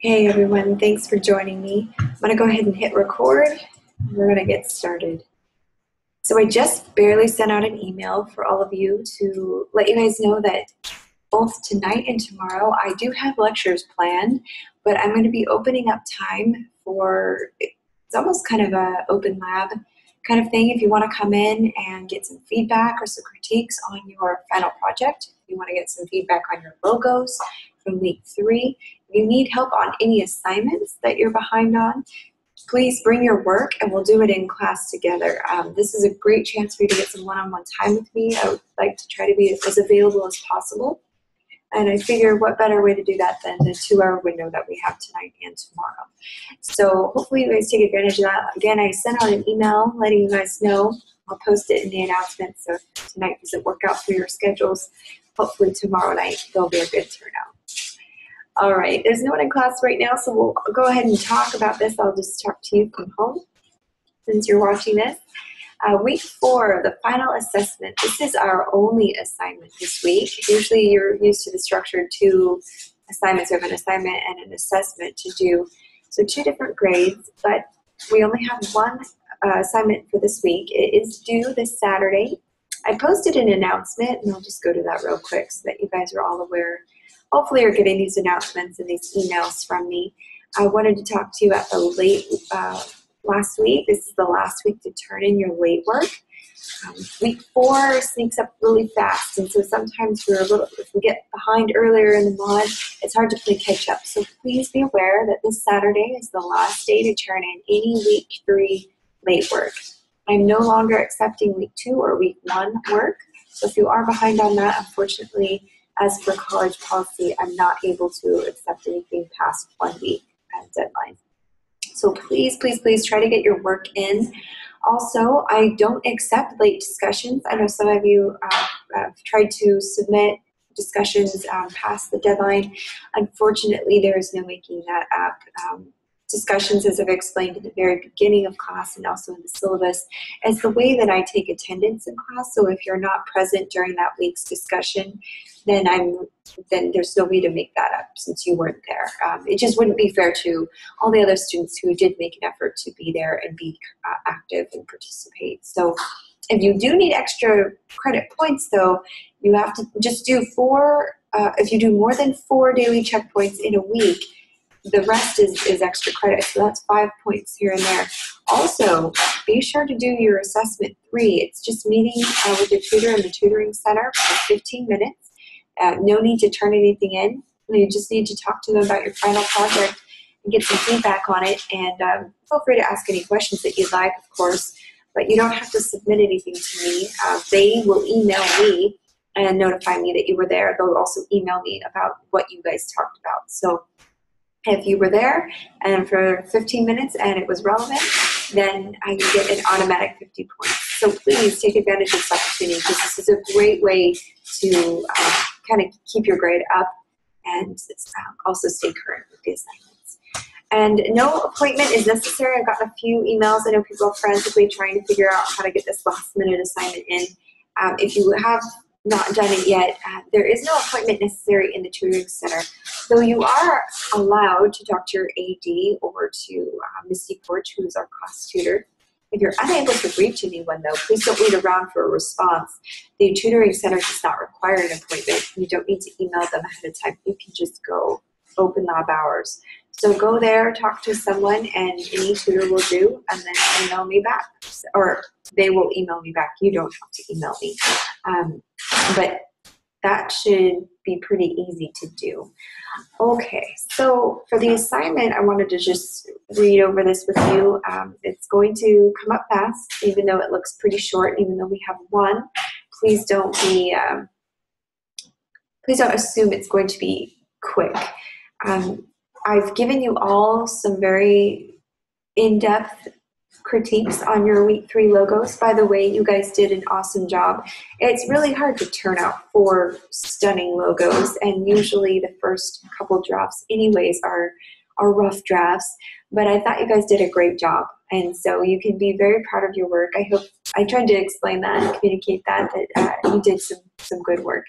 Hey everyone, thanks for joining me. I'm going to go ahead and hit record. We're going to get started. So, I just barely sent out an email for all of you to let you guys know that both tonight and tomorrow I do have lectures planned, but I'm going to be opening up time for it's almost kind of a open lab kind of thing if you want to come in and get some feedback or some critiques on your final project. If you want to get some feedback on your logos from week three, if you need help on any assignments that you're behind on, please bring your work and we'll do it in class together. Um, this is a great chance for you to get some one-on-one time with me. I would like to try to be as available as possible. And I figure what better way to do that than the two hour window that we have tonight and tomorrow. So hopefully you guys take advantage of that. Again, I sent out an email letting you guys know. I'll post it in the announcement. So tonight doesn't work out for your schedules. Hopefully tomorrow night there'll be a good turnout. All right, there's no one in class right now, so we'll go ahead and talk about this. I'll just talk to you from home since you're watching this. Uh, week four, the final assessment. This is our only assignment this week. Usually you're used to the structured two assignments. You have an assignment and an assessment to do. So two different grades, but we only have one uh, assignment for this week. It is due this Saturday. I posted an announcement, and I'll just go to that real quick so that you guys are all aware. Hopefully you're getting these announcements and these emails from me. I wanted to talk to you at the late uh, last week. This is the last week to turn in your late work. Um, week four sneaks up really fast, and so sometimes we're a little, if we get behind earlier in the month, it's hard to play catch up. So please be aware that this Saturday is the last day to turn in any week three late work. I'm no longer accepting week two or week one work. So if you are behind on that, unfortunately, as for college policy, I'm not able to accept anything past one week as deadline. So please, please, please try to get your work in. Also, I don't accept late discussions. I know some of you uh, have tried to submit discussions um, past the deadline. Unfortunately, there is no making that up. Um, discussions, as I've explained in the very beginning of class and also in the syllabus, is the way that I take attendance in class. So if you're not present during that week's discussion, then I'm then there's no way to make that up since you weren't there. Um, it just wouldn't be fair to all the other students who did make an effort to be there and be uh, active and participate. So if you do need extra credit points, though, you have to just do four. Uh, if you do more than four daily checkpoints in a week, the rest is, is extra credit. So that's five points here and there. Also, be sure to do your assessment three. It's just meeting uh, with your tutor in the tutoring center for 15 minutes. Uh, no need to turn anything in. You just need to talk to them about your final project and get some feedback on it. And um, feel free to ask any questions that you'd like, of course. But you don't have to submit anything to me. Uh, they will email me and notify me that you were there. They'll also email me about what you guys talked about. So if you were there and for 15 minutes and it was relevant, then I get an automatic 50 points. So please take advantage of this opportunity because this is a great way to um, kind of keep your grade up and um, also stay current with the assignments. And no appointment is necessary. I've gotten a few emails. I know people are frantically trying to figure out how to get this last minute assignment in. Um, if you have not done it yet, uh, there is no appointment necessary in the tutoring center. Though you are allowed to talk to your AD or to uh, Misty Porch, who is our class tutor. If you're unable to reach anyone, though, please don't wait around for a response. The tutoring center does not require an appointment. You don't need to email them ahead of time. You can just go open lab hours. So go there, talk to someone, and any tutor will do, and then email me back. Or they will email me back. You don't have to email me. Um, but that should be pretty easy to do. Okay, so for the assignment, I wanted to just read over this with you. Um, it's going to come up fast, even though it looks pretty short, even though we have one. Please don't be, um, please don't assume it's going to be quick. Um, I've given you all some very in-depth critiques on your week three logos. By the way, you guys did an awesome job. It's really hard to turn out four stunning logos, and usually the first couple drafts, anyways, are are rough drafts. But I thought you guys did a great job, and so you can be very proud of your work. I hope I tried to explain that and communicate that that uh, you did some some good work.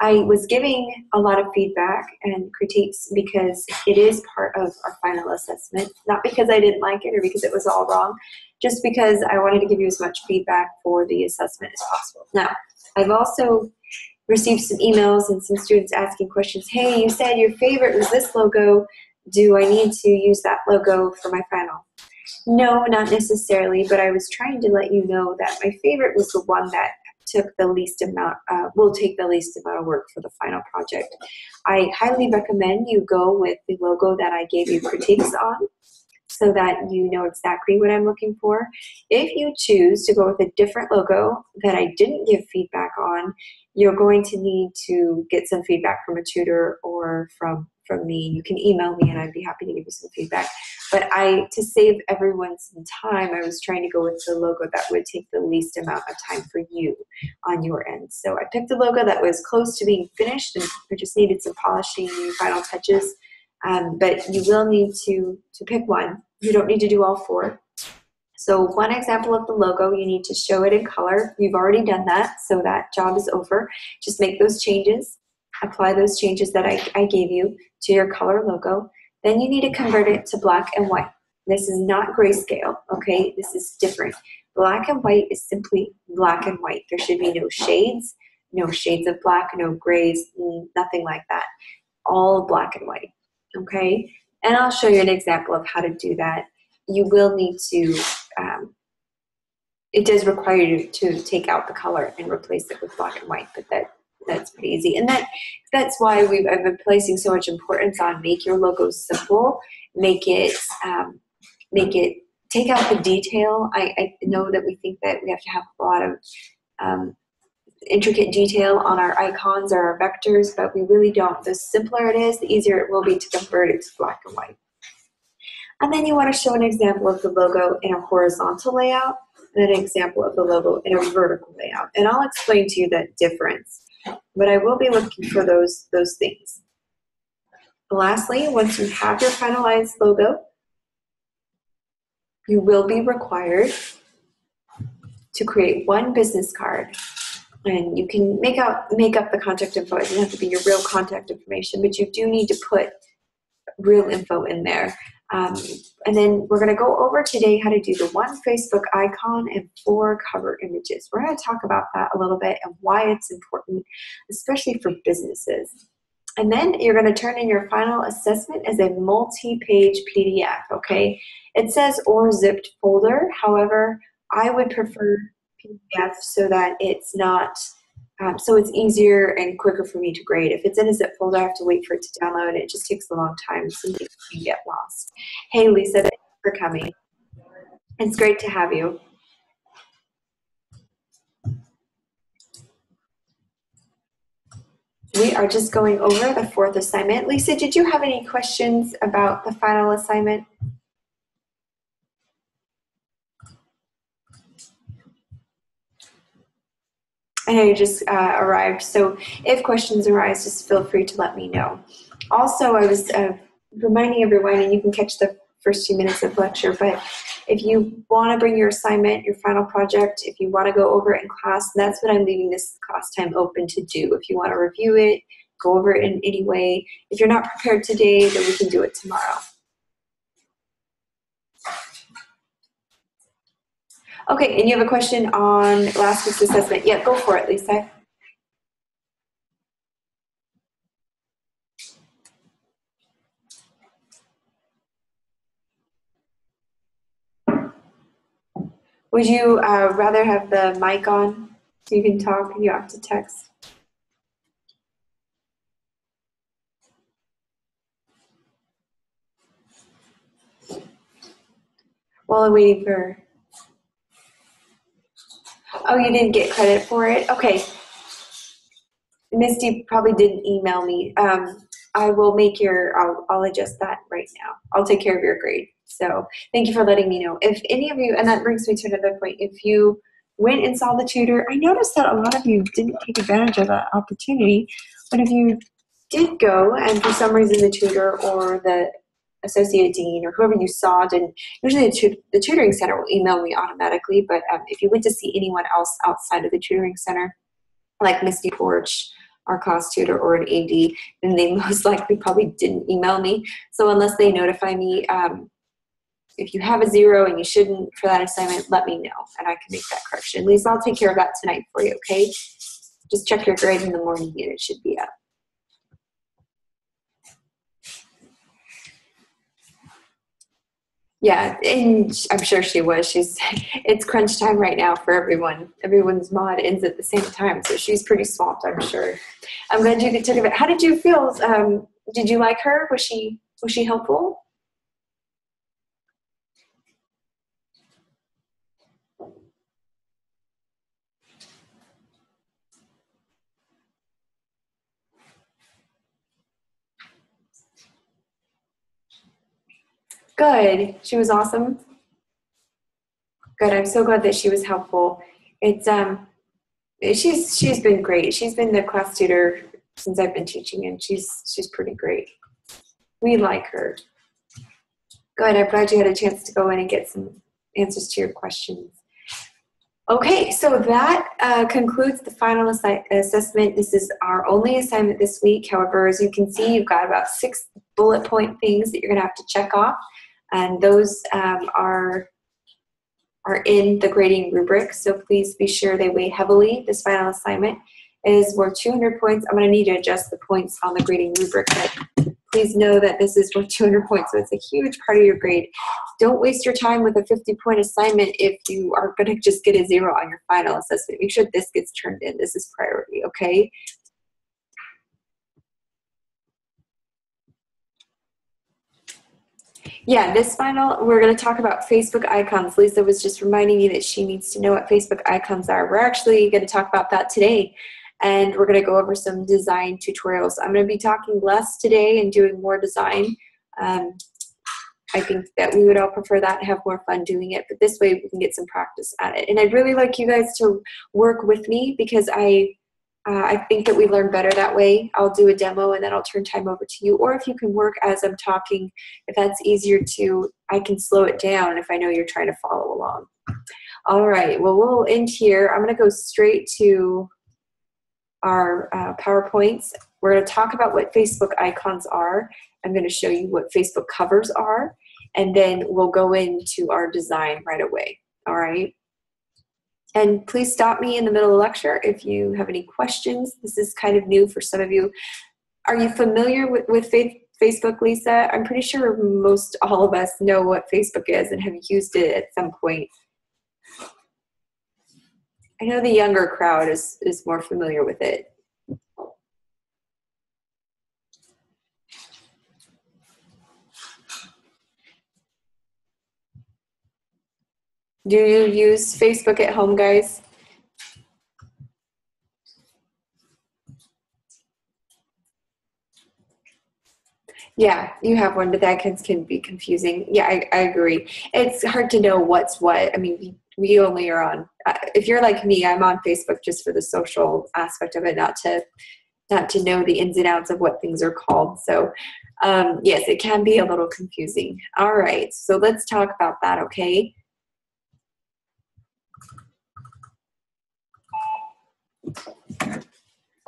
I was giving a lot of feedback and critiques because it is part of our final assessment, not because I didn't like it or because it was all wrong, just because I wanted to give you as much feedback for the assessment as possible. Now, I've also received some emails and some students asking questions. Hey, you said your favorite was this logo. Do I need to use that logo for my final? No, not necessarily, but I was trying to let you know that my favorite was the one that took the least amount, uh, will take the least amount of work for the final project. I highly recommend you go with the logo that I gave you critiques on so that you know exactly what I'm looking for. If you choose to go with a different logo that I didn't give feedback on, you're going to need to get some feedback from a tutor or from from me. You can email me and I'd be happy to give you some feedback. But I, to save everyone some time, I was trying to go with the logo that would take the least amount of time for you on your end. So I picked a logo that was close to being finished and I just needed some polishing and final touches. Um, but you will need to, to pick one. You don't need to do all four. So one example of the logo, you need to show it in color. You've already done that, so that job is over. Just make those changes apply those changes that I, I gave you to your color logo. Then you need to convert it to black and white. This is not grayscale, okay? This is different. Black and white is simply black and white. There should be no shades, no shades of black, no grays, nothing like that. All black and white, okay? And I'll show you an example of how to do that. You will need to, um, it does require you to take out the color and replace it with black and white, but that that's pretty easy. And that that's why we've I've been placing so much importance on make your logo simple, make it um, make it take out the detail. I, I know that we think that we have to have a lot of um, intricate detail on our icons or our vectors, but we really don't. The simpler it is, the easier it will be to convert it to black and white. And then you want to show an example of the logo in a horizontal layout and an example of the logo in a vertical layout. And I'll explain to you that difference but I will be looking for those, those things. Lastly, once you have your finalized logo, you will be required to create one business card. And you can make out make up the contact info. It doesn't have to be your real contact information, but you do need to put real info in there. Um, and then we're going to go over today how to do the one Facebook icon and four cover images. We're going to talk about that a little bit and why it's important, especially for businesses. And then you're going to turn in your final assessment as a multi-page PDF, okay? It says or zipped folder. However, I would prefer PDF so that it's not um, so it's easier and quicker for me to grade. If it's in a zip folder, I have to wait for it to download. It just takes a long time. Some things can get lost. Hey, Lisa, thanks for coming. It's great to have you. We are just going over the fourth assignment. Lisa, did you have any questions about the final assignment? I just uh, arrived, so if questions arise, just feel free to let me know. Also, I was uh, reminding everyone, and you can catch the first few minutes of lecture, but if you want to bring your assignment, your final project, if you want to go over it in class, that's what I'm leaving this class time open to do. If you want to review it, go over it in any way. If you're not prepared today, then we can do it tomorrow. Okay, and you have a question on last week's assessment. Yeah, go for it, Lisa. Would you uh, rather have the mic on so you can talk and you have to text? While I'm waiting for Oh, you didn't get credit for it? Okay. Misty probably didn't email me. Um, I will make your, I'll, I'll adjust that right now. I'll take care of your grade. So thank you for letting me know. If any of you, and that brings me to another point, if you went and saw the tutor, I noticed that a lot of you didn't take advantage of that opportunity. But if you did go and for some reason the tutor or the associate dean or whoever you saw didn't usually the, the tutoring center will email me automatically but um, if you went to see anyone else outside of the tutoring center like misty porch our class tutor or an AD, then they most likely probably didn't email me. So unless they notify me, um, if you have a zero and you shouldn't for that assignment, let me know and I can make that correction. Lisa, I'll take care of that tonight for you, okay? Just check your grade in the morning and it should be up. Yeah, and I'm sure she was. She's it's crunch time right now for everyone. Everyone's mod ends at the same time, so she's pretty swamped. I'm sure. I'm glad you took it. How did you feel? Um, did you like her? Was she was she helpful? Good. She was awesome. Good. I'm so glad that she was helpful. It's um, she's she's been great. She's been the class tutor since I've been teaching, and she's she's pretty great. We like her. Good. I'm glad you had a chance to go in and get some answers to your questions. Okay, so that uh, concludes the final assi- assessment. This is our only assignment this week. However, as you can see, you've got about six bullet point things that you're going to have to check off and those um, are are in the grading rubric. So please be sure they weigh heavily. This final assignment is worth 200 points. I'm going to need to adjust the points on the grading rubric, but please know that this is worth 200 points, so it's a huge part of your grade. Don't waste your time with a 50 point assignment if you are going to just get a zero on your final assessment. Make sure this gets turned in. This is priority, okay? Yeah, this final, we're going to talk about Facebook icons. Lisa was just reminding me that she needs to know what Facebook icons are. We're actually going to talk about that today, and we're going to go over some design tutorials. I'm going to be talking less today and doing more design. Um, I think that we would all prefer that and have more fun doing it, but this way we can get some practice at it. And I'd really like you guys to work with me because I uh, I think that we learn better that way. I'll do a demo and then I'll turn time over to you. Or if you can work as I'm talking, if that's easier to, I can slow it down if I know you're trying to follow along. All right, well, we'll end here. I'm going to go straight to our uh, PowerPoints. We're going to talk about what Facebook icons are. I'm going to show you what Facebook covers are, and then we'll go into our design right away. All right. And please stop me in the middle of the lecture if you have any questions. This is kind of new for some of you. Are you familiar with, with Facebook, Lisa? I'm pretty sure most all of us know what Facebook is and have used it at some point. I know the younger crowd is, is more familiar with it. Do you use Facebook at home, guys? Yeah, you have one, but that can, can be confusing. Yeah, I, I agree. It's hard to know what's what. I mean, we, only are on. Uh, if you're like me, I'm on Facebook just for the social aspect of it, not to not to know the ins and outs of what things are called. So, um, yes, it can be a little confusing. All right, so let's talk about that. Okay.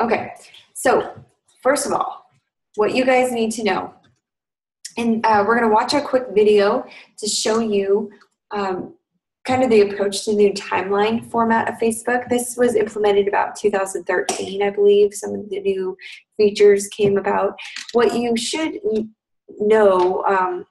Okay, so first of all, what you guys need to know, and uh, we're going to watch a quick video to show you um, kind of the approach to the new timeline format of Facebook. This was implemented about 2013, I believe. Some of the new features came about. What you should know um,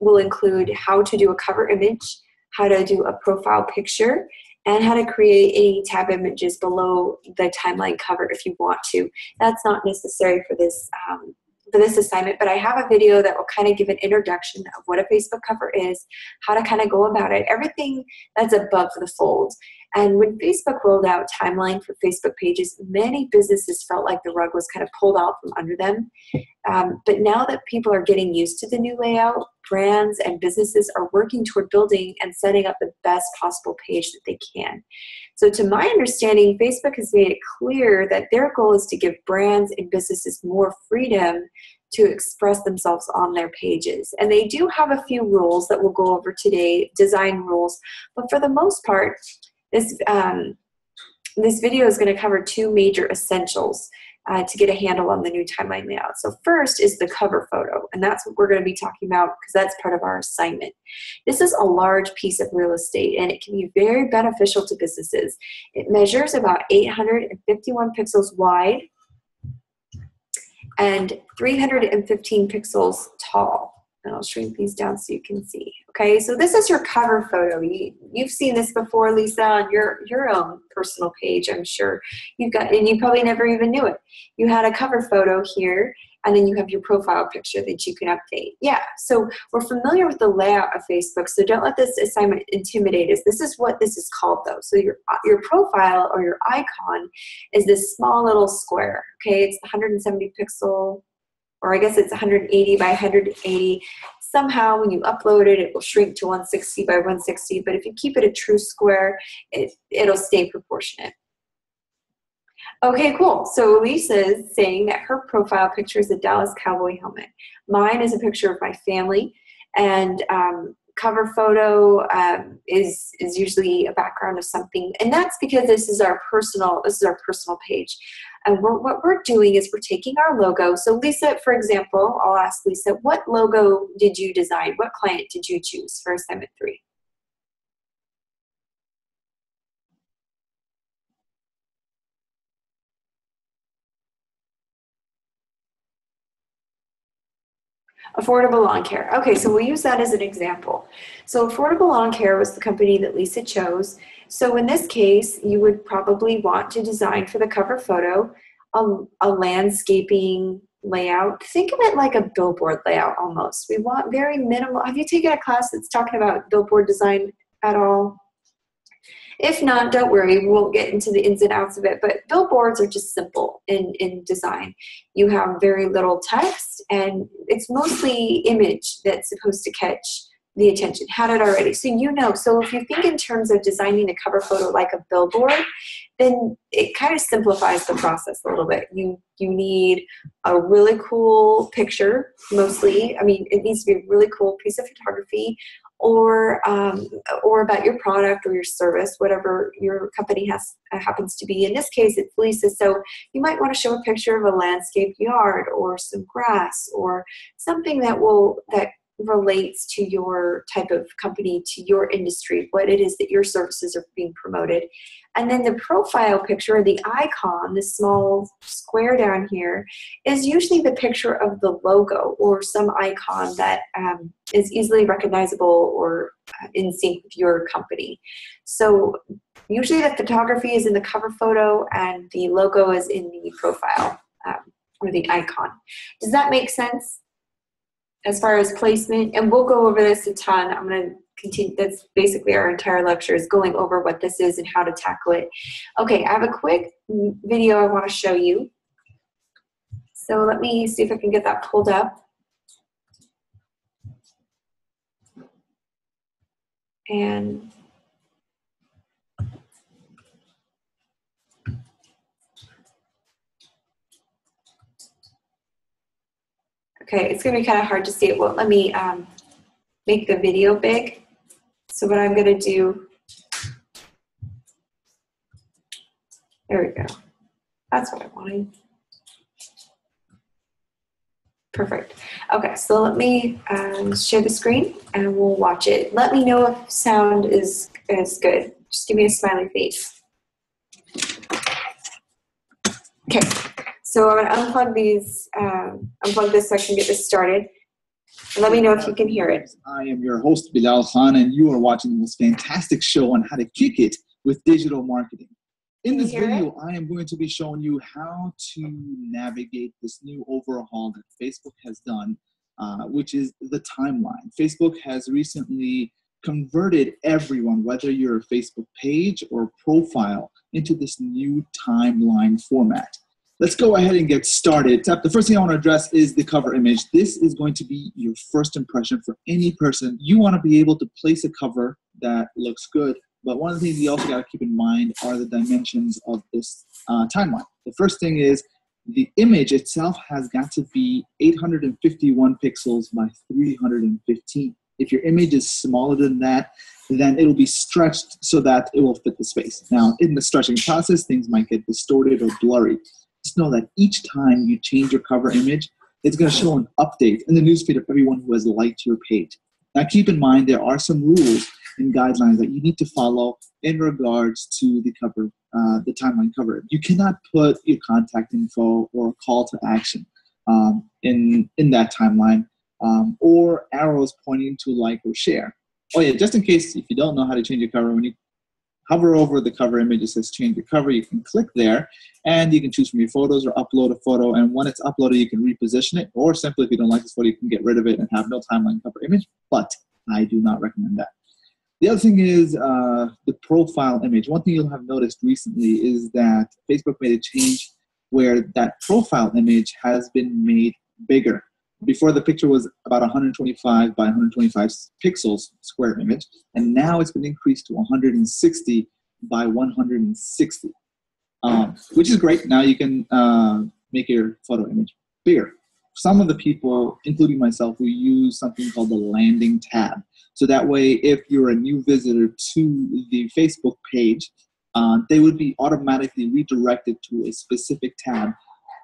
will include how to do a cover image, how to do a profile picture, and how to create any tab images below the timeline cover if you want to. That's not necessary for this um, for this assignment, but I have a video that will kind of give an introduction of what a Facebook cover is, how to kind of go about it, everything that's above the fold. And when Facebook rolled out timeline for Facebook pages, many businesses felt like the rug was kind of pulled out from under them. Um, but now that people are getting used to the new layout, brands and businesses are working toward building and setting up the best possible page that they can. So, to my understanding, Facebook has made it clear that their goal is to give brands and businesses more freedom to express themselves on their pages. And they do have a few rules that we'll go over today, design rules, but for the most part, this, um, this video is going to cover two major essentials uh, to get a handle on the new timeline layout. So first is the cover photo, and that's what we're going to be talking about because that's part of our assignment. This is a large piece of real estate, and it can be very beneficial to businesses. It measures about 851 pixels wide and 315 pixels tall and I'll shrink these down so you can see. Okay, so this is your cover photo. You, you've seen this before, Lisa, on your, your own personal page, I'm sure. You've got, and you probably never even knew it. You had a cover photo here, and then you have your profile picture that you can update. Yeah, so we're familiar with the layout of Facebook, so don't let this assignment intimidate us. This is what this is called though. So your, your profile or your icon is this small little square, okay? It's 170 pixel or I guess it's 180 by 180. Somehow when you upload it, it will shrink to 160 by 160, but if you keep it a true square, it, it'll stay proportionate. Okay, cool. So Lisa is saying that her profile picture is a Dallas Cowboy helmet. Mine is a picture of my family, and um, cover photo um, is is usually a background of something, and that's because this is our personal this is our personal page. And we're, what we're doing is we're taking our logo. So Lisa, for example, I'll ask Lisa, what logo did you design? What client did you choose for assignment three? Affordable Lawn Care. Okay, so we'll use that as an example. So Affordable Lawn Care was the company that Lisa chose. So in this case, you would probably want to design for the cover photo a, a landscaping layout. Think of it like a billboard layout almost. We want very minimal. Have you taken a class that's talking about billboard design at all? If not, don't worry, we won't get into the ins and outs of it, but billboards are just simple in, in design. You have very little text, and it's mostly image that's supposed to catch the attention. Had it already. So you know, so if you think in terms of designing a cover photo like a billboard, then it kind of simplifies the process a little bit. You you need a really cool picture, mostly. I mean, it needs to be a really cool piece of photography or um, or about your product or your service, whatever your company has uh, happens to be. In this case, it's Lisa's, so you might want to show a picture of a landscaped yard or some grass or something that will that relates to your type of company, to your industry, what it is that your services are being promoted. And then the profile picture, the icon, the small square down here, is usually the picture of the logo or some icon that um, is easily recognizable or uh, in sync with your company. So usually the photography is in the cover photo and the logo is in the profile um, or the icon. Does that make sense? As far as placement, and we'll go over this a ton. I'm going to continue. That's basically our entire lecture is going over what this is and how to tackle it. Okay, I have a quick video I want to show you. So let me see if I can get that pulled up. And Okay, it's gonna be kind of hard to see it. Well, let me um, make the video big. So what I'm gonna do, there we go. That's what I wanted. Perfect. Okay, so let me um, share the screen and we'll watch it. Let me know if sound is, is good. Just give me a smiley face. Okay, so I'm gonna unplug these, um, unplug this so I can get this started. Let me know if you can hear it. I am your host, Bilal Khan, and you are watching the most fantastic show on how to kick it with digital marketing. In this video, it? I am going to be showing you how to navigate this new overhaul that Facebook has done, uh, which is the timeline. Facebook has recently converted everyone, whether you're a Facebook page or profile, into this new timeline format. Let's go ahead and get started. The first thing I want to address is the cover image. This is going to be your first impression for any person. You want to be able to place a cover that looks good, but one of the things you also got to keep in mind are the dimensions of this uh, timeline. The first thing is the image itself has got to be 851 pixels by 315. If your image is smaller than that, then it'll be stretched so that it will fit the space. Now, in the stretching process, things might get distorted or blurry. Just know that each time you change your cover image, it's going to show an update in the newsfeed of everyone who has liked your page. Now, keep in mind there are some rules and guidelines that you need to follow in regards to the cover, uh, the timeline cover. You cannot put your contact info or call to action um, in in that timeline, um, or arrows pointing to like or share. Oh yeah, just in case if you don't know how to change your cover, when you hover over the cover image, it says change your cover. You can click there and you can choose from your photos or upload a photo. And when it's uploaded, you can reposition it, or simply if you don't like this photo, you can get rid of it and have no timeline cover image. But I do not recommend that. The other thing is uh, the profile image. One thing you'll have noticed recently is that Facebook made a change where that profile image has been made bigger. Before the picture was about 125 by 125 pixels square image, and now it's been increased to 160 by 160, um, which is great. Now you can uh, make your photo image bigger. Some of the people, including myself, we use something called the landing tab. So that way, if you're a new visitor to the Facebook page, uh, they would be automatically redirected to a specific tab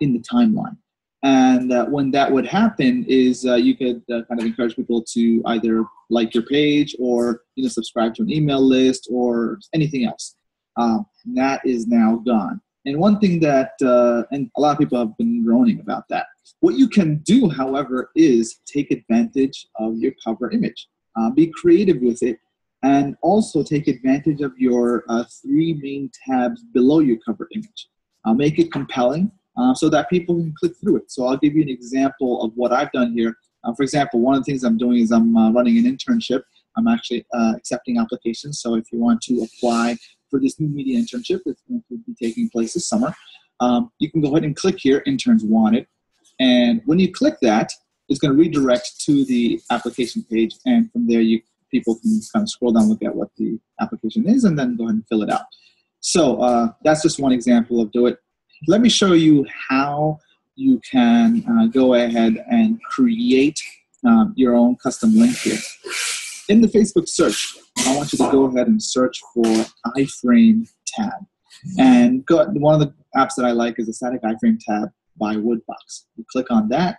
in the timeline. And uh, when that would happen, is uh, you could uh, kind of encourage people to either like your page or you know subscribe to an email list or anything else. Um, that is now gone. And one thing that, uh, and a lot of people have been groaning about that. What you can do, however, is take advantage of your cover image. Uh, be creative with it and also take advantage of your uh, three main tabs below your cover image. Make it compelling uh, so that people can click through it. So I'll give you an example of what I've done here. Uh, for example, one of the things I'm doing is I'm uh, running an internship. I'm actually uh, accepting applications. So if you want to apply for this new media internship that's going to be taking place this summer, um, you can go ahead and click here, Interns Wanted. And when you click that, it's going to redirect to the application page. And from there, you people can kind of scroll down, look at what the application is, and then go ahead and fill it out. So uh, that's just one example of do it. Let me show you how you can uh, go ahead and create um, your own custom link here. In the Facebook search, I want you to go ahead and search for iframe tab. And go, one of the apps that I like is the static iframe tab by Woobox. You click on that.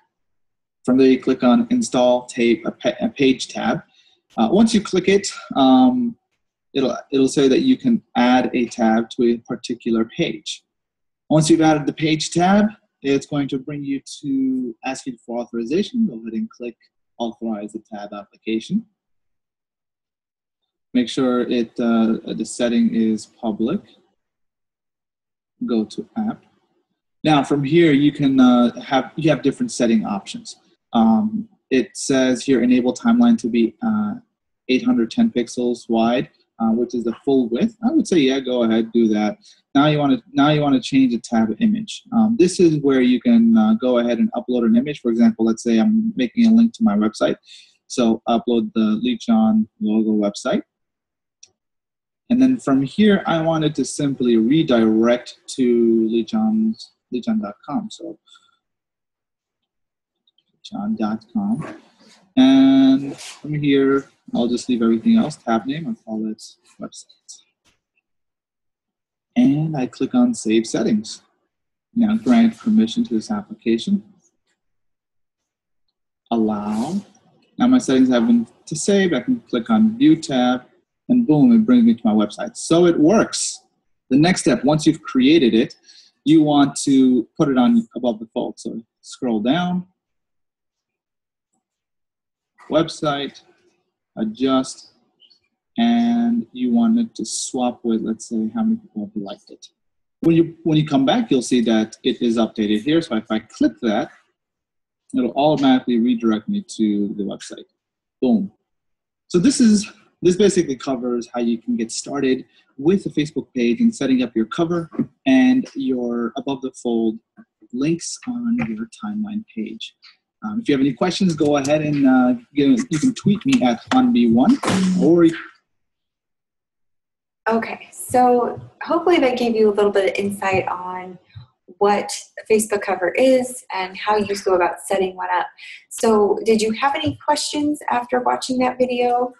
From there, you click on install tape, a, page tab. Uh, once you click it, um, it'll, it'll say that you can add a tab to a particular page. Once you've added the page tab, it's going to bring you to ask you for authorization. Go ahead and click authorize the tab application. Make sure it uh, the setting is public. Go to app. Now from here you can uh, have you have different setting options. Um, it says here enable timeline to be uh, 810 pixels wide, uh, which is the full width. I would say yeah, go ahead, do that. Now you want to now you want to change the tab image. Um, this is where you can uh, go ahead and upload an image. For example, let's say I'm making a link to my website, so upload the Lichon logo website. And then from here, I wanted to simply redirect to Lichon's Lichon.com. So john.com. And from here, I'll just leave everything else, tab name, I'll call it website. And I click on Save Settings. Now grant permission to this application. Allow. Now my settings have been to save. I can click on View tab, and boom, it brings me to my website. So it works. The next step, once you've created it, you want to put it on above the fold. So scroll down, website, adjust, and you wanted to swap with, let's say, how many people have liked it. When you, when you come back, you'll see that it is updated here. So if I click that, it'll automatically redirect me to the website. Boom. So this is this basically covers how you can get started with a Facebook page and setting up your cover and your above the fold links on your timeline page. Um, if you have any questions, go ahead and uh, you, you can tweet me at hanbi1 or. Okay, so hopefully that gave you a little bit of insight on what Facebook cover is and how you go about setting one up. So, did you have any questions after watching that video?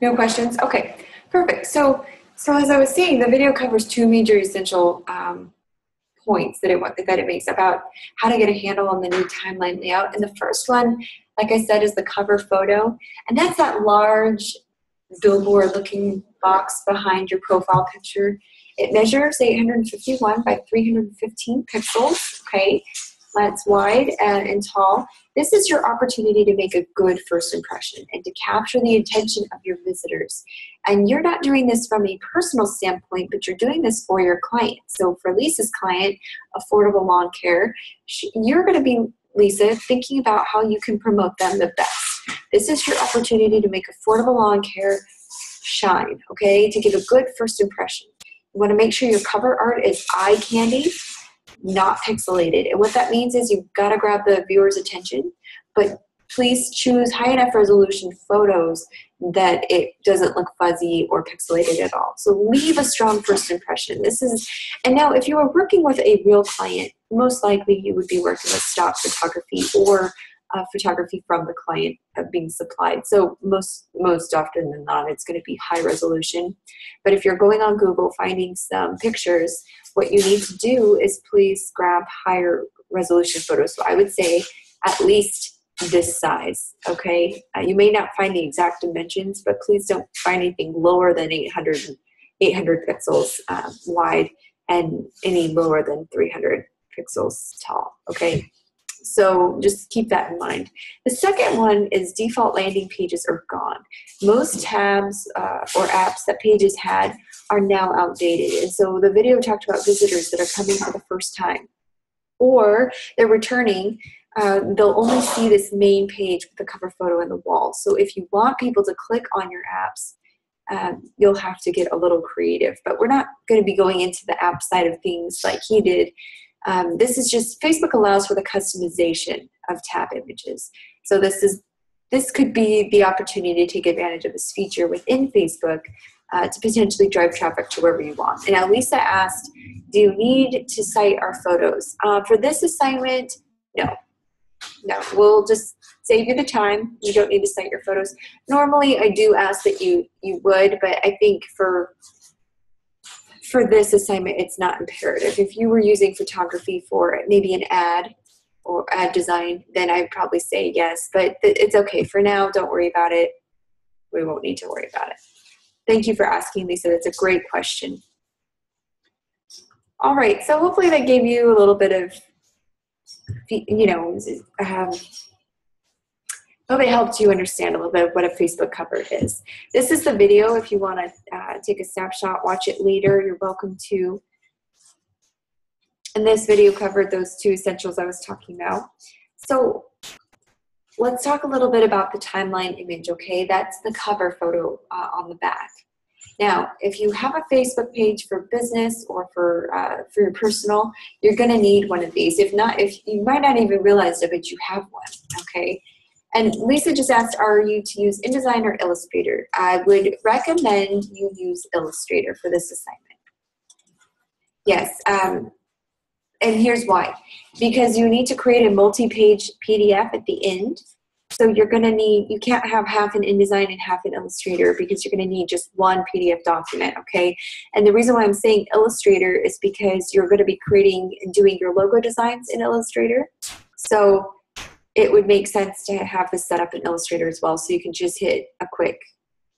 No questions? Okay, perfect. So, so as I was saying, the video covers two major essential um, points that it that it makes about how to get a handle on the new timeline layout. And the first one, like I said, is the cover photo, and that's that large billboard-looking box behind your profile picture. It measures 851 by 315 pixels. Okay, that's wide uh, and tall. This is your opportunity to make a good first impression and to capture the attention of your visitors. And you're not doing this from a personal standpoint, but you're doing this for your client. So for Lisa's client, Affordable Lawn Care, you're going to be, Lisa, thinking about how you can promote them the best. This is your opportunity to make Affordable Lawn Care shine, okay, to give a good first impression. You want to make sure your cover art is eye candy not pixelated. And what that means is you've got to grab the viewer's attention, but please choose high enough resolution photos that it doesn't look fuzzy or pixelated at all. So leave a strong first impression. This is, and now if you are working with a real client, most likely you would be working with stock photography or uh, photography from the client being supplied. So most most often than not, it's going to be high resolution. But if you're going on Google finding some pictures, what you need to do is please grab higher resolution photos. So I would say at least this size. Okay, uh, you may not find the exact dimensions, but please don't find anything lower than 800 800 pixels uh, wide and any lower than 300 pixels tall. Okay. So just keep that in mind. The second one is default landing pages are gone. Most tabs uh, or apps that pages had are now outdated. And so the video talked about visitors that are coming for the first time or they're returning. Uh, they'll only see this main page with the cover photo and the wall. So if you want people to click on your apps, um, you'll have to get a little creative. But we're not going to be going into the app side of things like he did. Um, this is just Facebook allows for the customization of tab images. So this is this could be the opportunity to take advantage of this feature within Facebook uh, to potentially drive traffic to wherever you want. And now Lisa asked, do you need to cite our photos? Uh, for this assignment, no. No, we'll just save you the time. You don't need to cite your photos. Normally, I do ask that you you would, but I think for for this assignment, it's not imperative. If you were using photography for maybe an ad or ad design, then I'd probably say yes, but it's okay. For now, don't worry about it. We won't need to worry about it. Thank you for asking, Lisa. That's a great question. All right, so hopefully that gave you a little bit of, you know, um, hope it helped you understand a little bit of what a Facebook cover is. This is the video. If you want to uh, take a snapshot, watch it later, you're welcome to. And this video covered those two essentials I was talking about. So let's talk a little bit about the timeline image, okay? That's the cover photo uh, on the back. Now, if you have a Facebook page for business or for uh, for your personal, you're going to need one of these. If not, if you might not even realize it, but you have one, okay? And Lisa just asked, are you to use InDesign or Illustrator? I would recommend you use Illustrator for this assignment. Yes, um, and here's why. Because you need to create a multi-page PDF at the end. So you're going to need, you can't have half an InDesign and half an Illustrator because you're going to need just one PDF document, okay? And the reason why I'm saying Illustrator is because you're going to be creating and doing your logo designs in Illustrator. So it would make sense to have this set up in Illustrator as well. So you can just hit a quick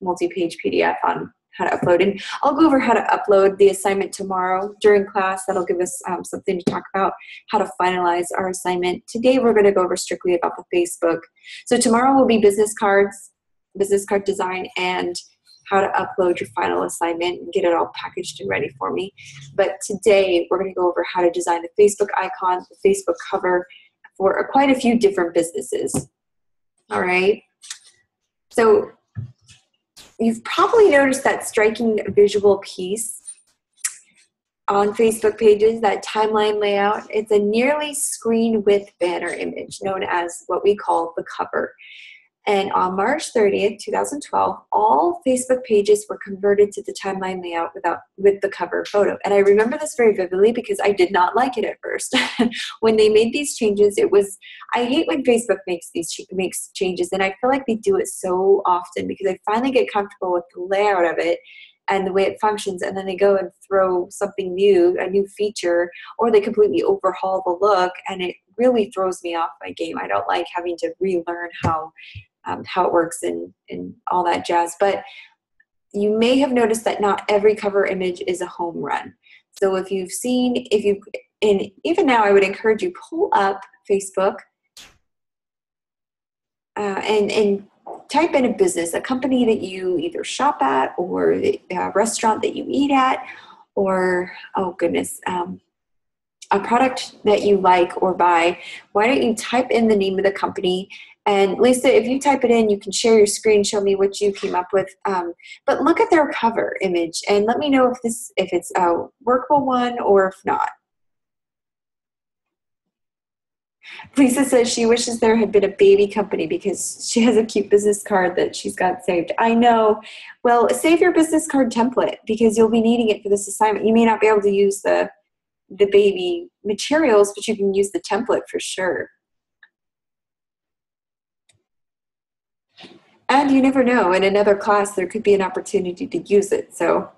multi-page PDF on how to upload. And I'll go over how to upload the assignment tomorrow during class. That'll give us um, something to talk about, how to finalize our assignment. Today we're going to go over strictly about the Facebook. So tomorrow will be business cards, business card design, and how to upload your final assignment and get it all packaged and ready for me. But today we're going to go over how to design the Facebook icon, the Facebook cover, for quite a few different businesses. All right. So you've probably noticed that striking visual piece on Facebook pages, that timeline layout. It's a nearly screen width banner image known as what we call the cover. And on March 30th, 2012, all Facebook pages were converted to the timeline layout without with the cover photo. And I remember this very vividly because I did not like it at first. when they made these changes, it was I hate when Facebook makes these makes changes, and I feel like they do it so often because I finally get comfortable with the layout of it and the way it functions and then they go and throw something new a new feature or they completely overhaul the look and it really throws me off my game i don't like having to relearn how um, how it works and and all that jazz but you may have noticed that not every cover image is a home run so if you've seen if you and even now i would encourage you pull up facebook uh, and and type in a business, a company that you either shop at or a restaurant that you eat at, or, oh goodness, um, a product that you like or buy. Why don't you type in the name of the company? And Lisa, if you type it in, you can share your screen, show me what you came up with. Um, but look at their cover image and let me know if this if it's a workable one or if not. Lisa says she wishes there had been a baby company because she has a cute business card that she's got saved. I know. Well, save your business card template because you'll be needing it for this assignment. You may not be able to use the the baby materials, but you can use the template for sure. And you never know, in another class, there could be an opportunity to use it. So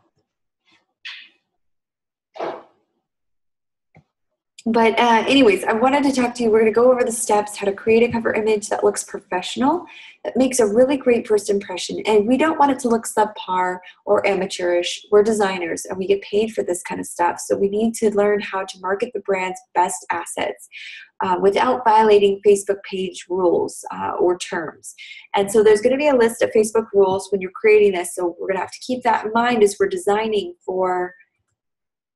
but uh, anyways, I wanted to talk to you. We're going to go over the steps, how to create a cover image that looks professional, that makes a really great first impression. And we don't want it to look subpar or amateurish. We're designers and we get paid for this kind of stuff. So we need to learn how to market the brand's best assets uh, without violating Facebook page rules uh, or terms. And so there's going to be a list of Facebook rules when you're creating this. So we're going to have to keep that in mind as we're designing for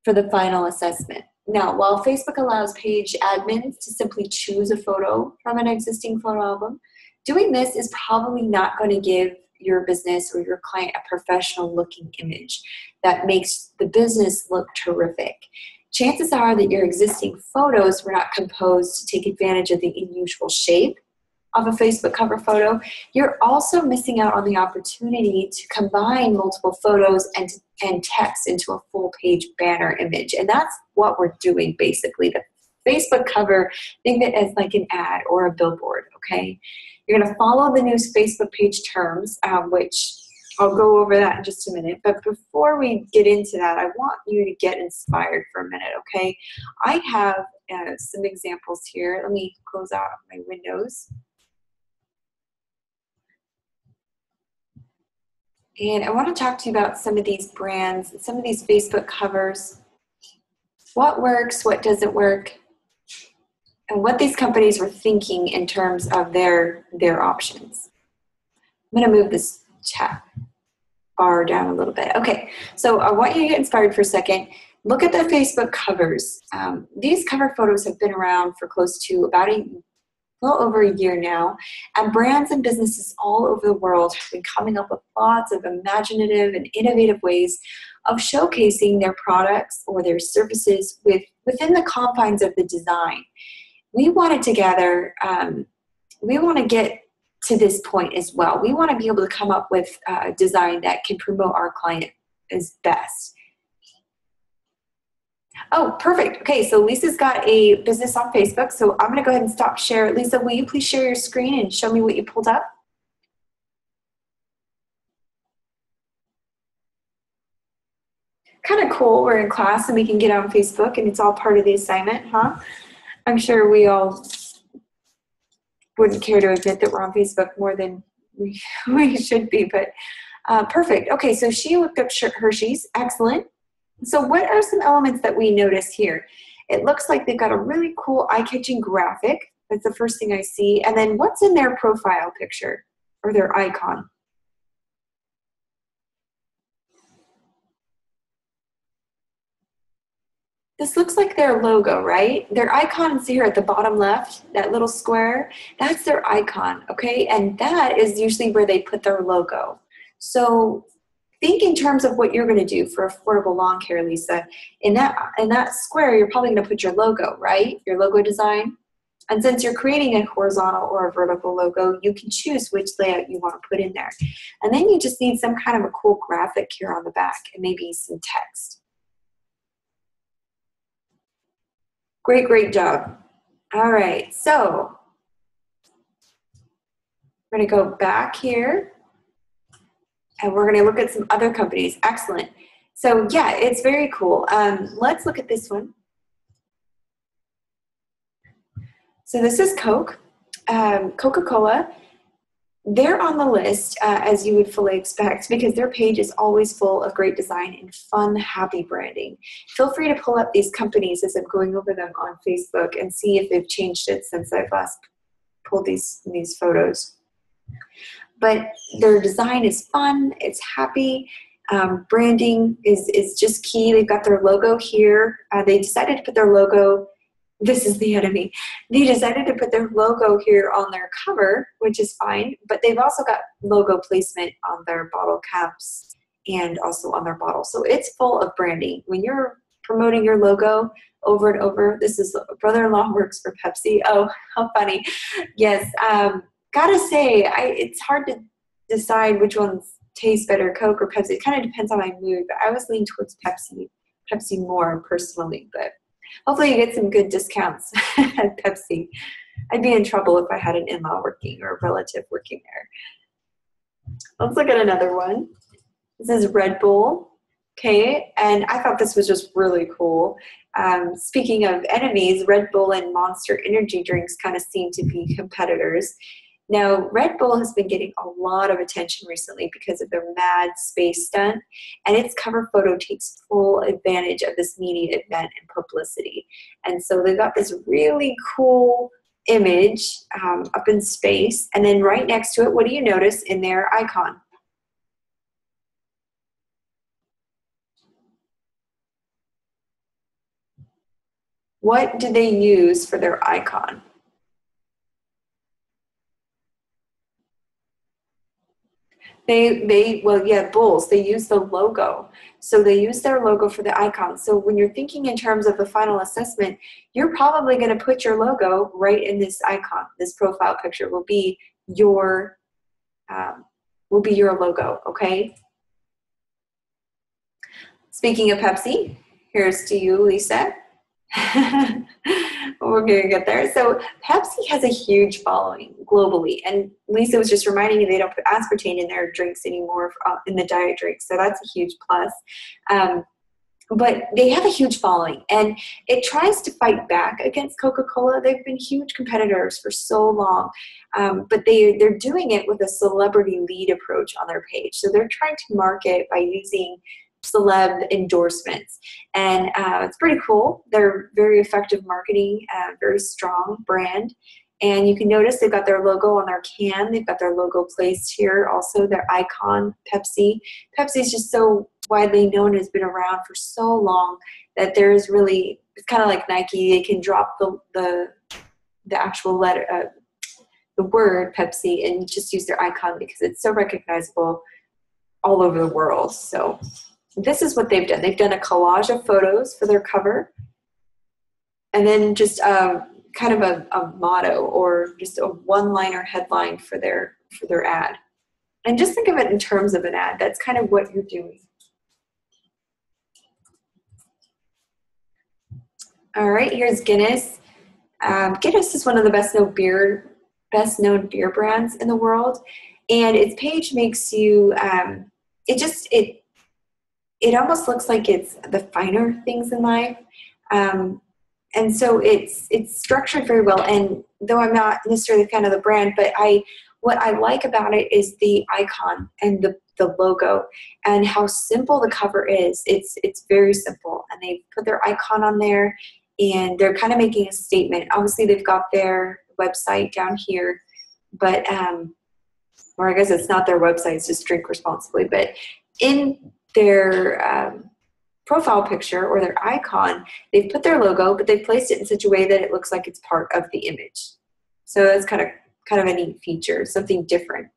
for the final assessment. Now, while Facebook allows page admins to simply choose a photo from an existing photo album, doing this is probably not going to give your business or your client a professional looking image that makes the business look terrific. Chances are that your existing photos were not composed to take advantage of the unusual shape of a Facebook cover photo, you're also missing out on the opportunity to combine multiple photos and, and text into a full page banner image. And that's what we're doing basically. The Facebook cover, think of it as like an ad or a billboard, okay? You're gonna follow the new Facebook page terms, um, which I'll go over that in just a minute. But before we get into that, I want you to get inspired for a minute, okay? I have uh, some examples here. Let me close out my windows. And I want to talk to you about some of these brands, some of these Facebook covers, what works, what doesn't work, and what these companies were thinking in terms of their, their options. I'm going to move this chat bar down a little bit. Okay, so I want you to get inspired for a second. Look at the Facebook covers. Um, these cover photos have been around for close to about a well over a year now, and brands and businesses all over the world have been coming up with lots of imaginative and innovative ways of showcasing their products or their services with, within the confines of the design. We wanted to gather, um, we want to get to this point as well. We want to be able to come up with a design that can promote our client as best. Oh, perfect. Okay, so Lisa's got a business on Facebook, so I'm going to go ahead and stop share. Lisa, will you please share your screen and show me what you pulled up? Kind of cool. We're in class and we can get on Facebook and it's all part of the assignment, huh? I'm sure we all wouldn't care to admit that we're on Facebook more than we, we should be, but uh, perfect. Okay, so she looked up Hershey's. Excellent. So what are some elements that we notice here? It looks like they've got a really cool eye-catching graphic. That's the first thing I see. And then what's in their profile picture or their icon? This looks like their logo, right? Their icon is here at the bottom left, that little square. That's their icon, okay? And that is usually where they put their logo. So think in terms of what you're going to do for affordable lawn care, Lisa. In that in that square, you're probably going to put your logo, right? Your logo design. And since you're creating a horizontal or a vertical logo, you can choose which layout you want to put in there. And then you just need some kind of a cool graphic here on the back and maybe some text. Great, great job. All right, so we're going to go back here and we're going to look at some other companies. Excellent. So yeah, it's very cool. Um, let's look at this one. So this is Coke, um, Coca-Cola. They're on the list, uh, as you would fully expect, because their page is always full of great design and fun, happy branding. Feel free to pull up these companies as I'm going over them on Facebook and see if they've changed it since I've last pulled these, these photos. But their design is fun, it's happy, um, branding is, is just key. They've got their logo here. Uh, they decided to put their logo this is the enemy. They decided to put their logo here on their cover, which is fine, but they've also got logo placement on their bottle caps and also on their bottles. So it's full of branding. When you're promoting your logo over and over, this is brother-in-law works for Pepsi. Oh, how funny. Yes, um, gotta say, I, it's hard to decide which ones taste better, Coke or Pepsi. It kind of depends on my mood, but I was leaning towards Pepsi, Pepsi more personally, but Hopefully, you get some good discounts at Pepsi. I'd be in trouble if I had an in law working or a relative working there. Let's look at another one. This is Red Bull. Okay, and I thought this was just really cool. Um, speaking of enemies, Red Bull and Monster energy drinks kind of seem to be competitors. Now, Red Bull has been getting a lot of attention recently because of their mad space stunt, and its cover photo takes full advantage of this media event and publicity. And so they've got this really cool image um, up in space, and then right next to it, what do you notice in their icon? What do they use for their icon? They, they, well, yeah, bulls, they use the logo. So they use their logo for the icon. So when you're thinking in terms of the final assessment, you're probably going to put your logo right in this icon. This profile picture will be your, um, will be your logo, okay? Speaking of Pepsi, here's to you, Lisa. we're going to get there. So Pepsi has a huge following globally, and Lisa was just reminding me they don't put aspartame in their drinks anymore uh, in the diet drinks, so that's a huge plus. Um, but they have a huge following, and it tries to fight back against Coca-Cola. They've been huge competitors for so long, um, but they they're doing it with a celebrity lead approach on their page. So they're trying to market by using celeb endorsements. And uh, it's pretty cool. They're very effective marketing, uh, very strong brand. And you can notice they've got their logo on their can. They've got their logo placed here. Also, their icon, Pepsi. Pepsi is just so widely known, has been around for so long that there's really, it's kind of like Nike. They can drop the, the, the actual letter, uh, the word Pepsi and just use their icon because it's so recognizable all over the world. So this is what they've done. They've done a collage of photos for their cover, and then just um, kind of a, a motto or just a one-liner headline for their for their ad. And just think of it in terms of an ad. That's kind of what you're doing. All right, here's Guinness. Um, Guinness is one of the best known beer best known beer brands in the world, and its page makes you. Um, it just it it almost looks like it's the finer things in life. Um, and so it's it's structured very well. And though I'm not necessarily a fan of the brand, but I what I like about it is the icon and the the logo and how simple the cover is. It's it's very simple, and they put their icon on there, and they're kind of making a statement. Obviously, they've got their website down here, but um, or I guess it's not their website; it's just drink responsibly. But in their um, profile picture or their icon, they've put their logo, but they've placed it in such a way that it looks like it's part of the image. So that's kind of kind of a neat feature, something different.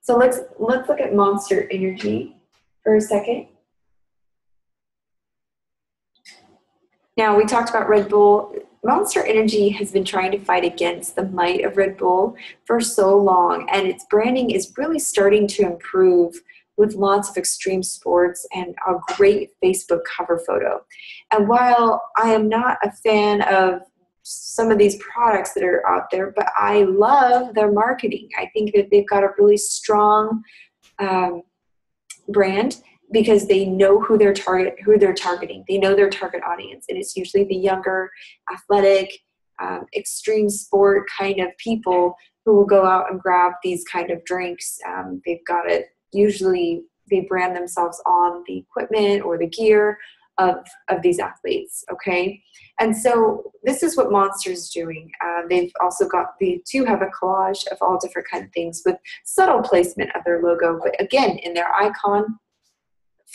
So let's let's look at Monster Energy for a second. Now, we talked about Red Bull. Monster Energy has been trying to fight against the might of Red Bull for so long, and its branding is really starting to improve with lots of extreme sports and a great Facebook cover photo. And while I am not a fan of some of these products that are out there, but I love their marketing. I think that they've got a really strong um, brand because they know who their target who they're targeting. They know their target audience, and it's usually the younger, athletic, um, extreme sport kind of people who will go out and grab these kind of drinks. Um, they've got it usually they brand themselves on the equipment or the gear of of these athletes. Okay, and so this is what Monster's doing. Uh, they've also got the two have a collage of all different kind of things with subtle placement of their logo, but again in their icon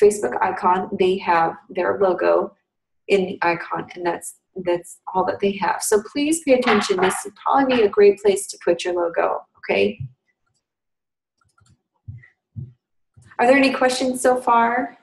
Facebook icon, they have their logo in the icon, and that's that's all that they have. So please pay attention. This would probably be a great place to put your logo. Okay. Are there any questions so far?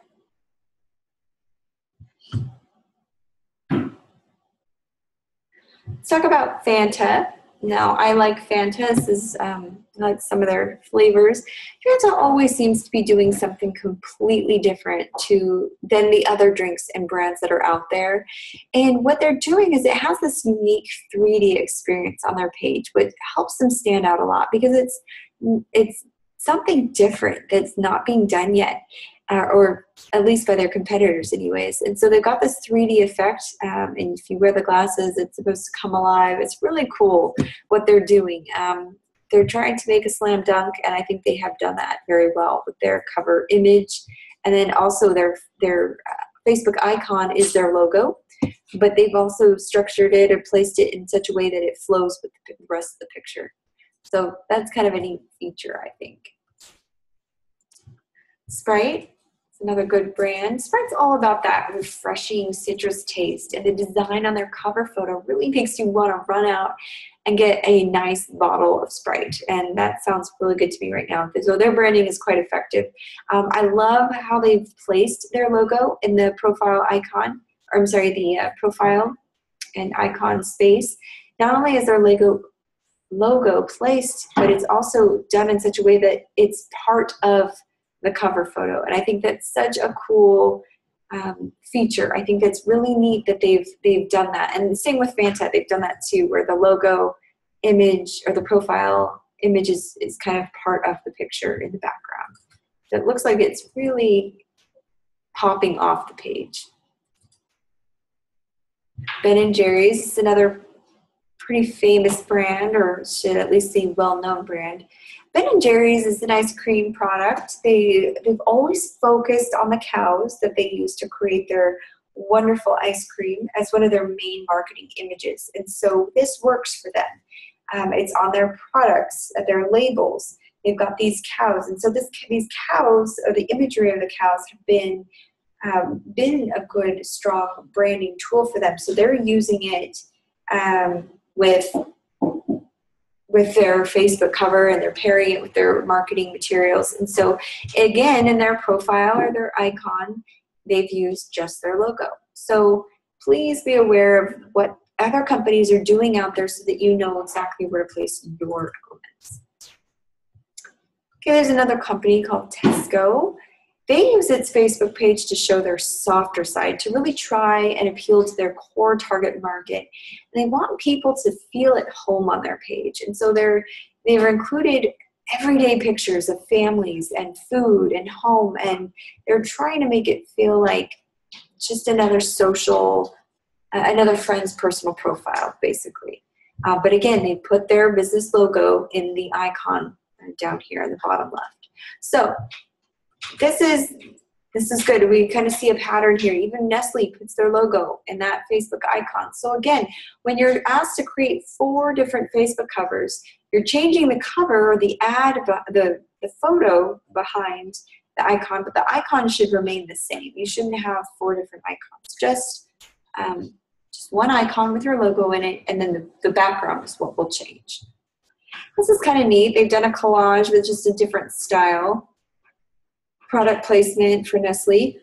Let's talk about Fanta. Now, I like Fanta. This is um, like some of their flavors. Fanta always seems to be doing something completely different to than the other drinks and brands that are out there. And what they're doing is it has this unique 3D experience on their page, which helps them stand out a lot because it's it's something different that's not being done yet uh, or at least by their competitors, anyways. And so they've got this 3D effect, um, and if you wear the glasses, it's supposed to come alive. It's really cool what they're doing. Um, they're trying to make a slam dunk, and I think they have done that very well with their cover image, and then also their their uh, Facebook icon is their logo, but they've also structured it or placed it in such a way that it flows with the rest of the picture. So that's kind of a neat feature, I think. Sprite another good brand. Sprite's all about that refreshing citrus taste, and the design on their cover photo really makes you want to run out and get a nice bottle of Sprite. And that sounds really good to me right now. So their branding is quite effective. Um, I love how they've placed their logo in the profile icon, or I'm sorry, the uh, profile and icon space. Not only is their logo logo placed, but it's also done in such a way that it's part of the cover photo. And I think that's such a cool um, feature. I think it's really neat that they've they've done that. And same with Fanta, they've done that too, where the logo image or the profile image is, is kind of part of the picture in the background. So it looks like it's really popping off the page. Ben and Jerry's is another pretty famous brand, or should at least say well-known brand. Ben and Jerry's is an ice cream product. They they've always focused on the cows that they use to create their wonderful ice cream as one of their main marketing images, and so this works for them. Um, it's on their products, uh, their labels. They've got these cows, and so this these cows or the imagery of the cows have been um, been a good strong branding tool for them. So they're using it um, with with their Facebook cover and they're pairing it with their marketing materials. And so, again, in their profile or their icon, they've used just their logo. So, please be aware of what other companies are doing out there so that you know exactly where to place your elements. Okay, there's another company called Tesco they use its Facebook page to show their softer side, to really try and appeal to their core target market. And they want people to feel at home on their page. And so they're they've included everyday pictures of families and food and home and they're trying to make it feel like just another social uh, another friend's personal profile basically uh, but again they put their business logo in the icon down here in the bottom left so this is this is good. We kind of see a pattern here. Even Nestle puts their logo in that Facebook icon. So again, when you're asked to create four different Facebook covers, you're changing the cover or the ad, the, the photo behind the icon, but the icon should remain the same. You shouldn't have four different icons. Just, um, just one icon with your logo in it, and then the, the background is what will change. This is kind of neat. They've done a collage with just a different style product placement for Nestle.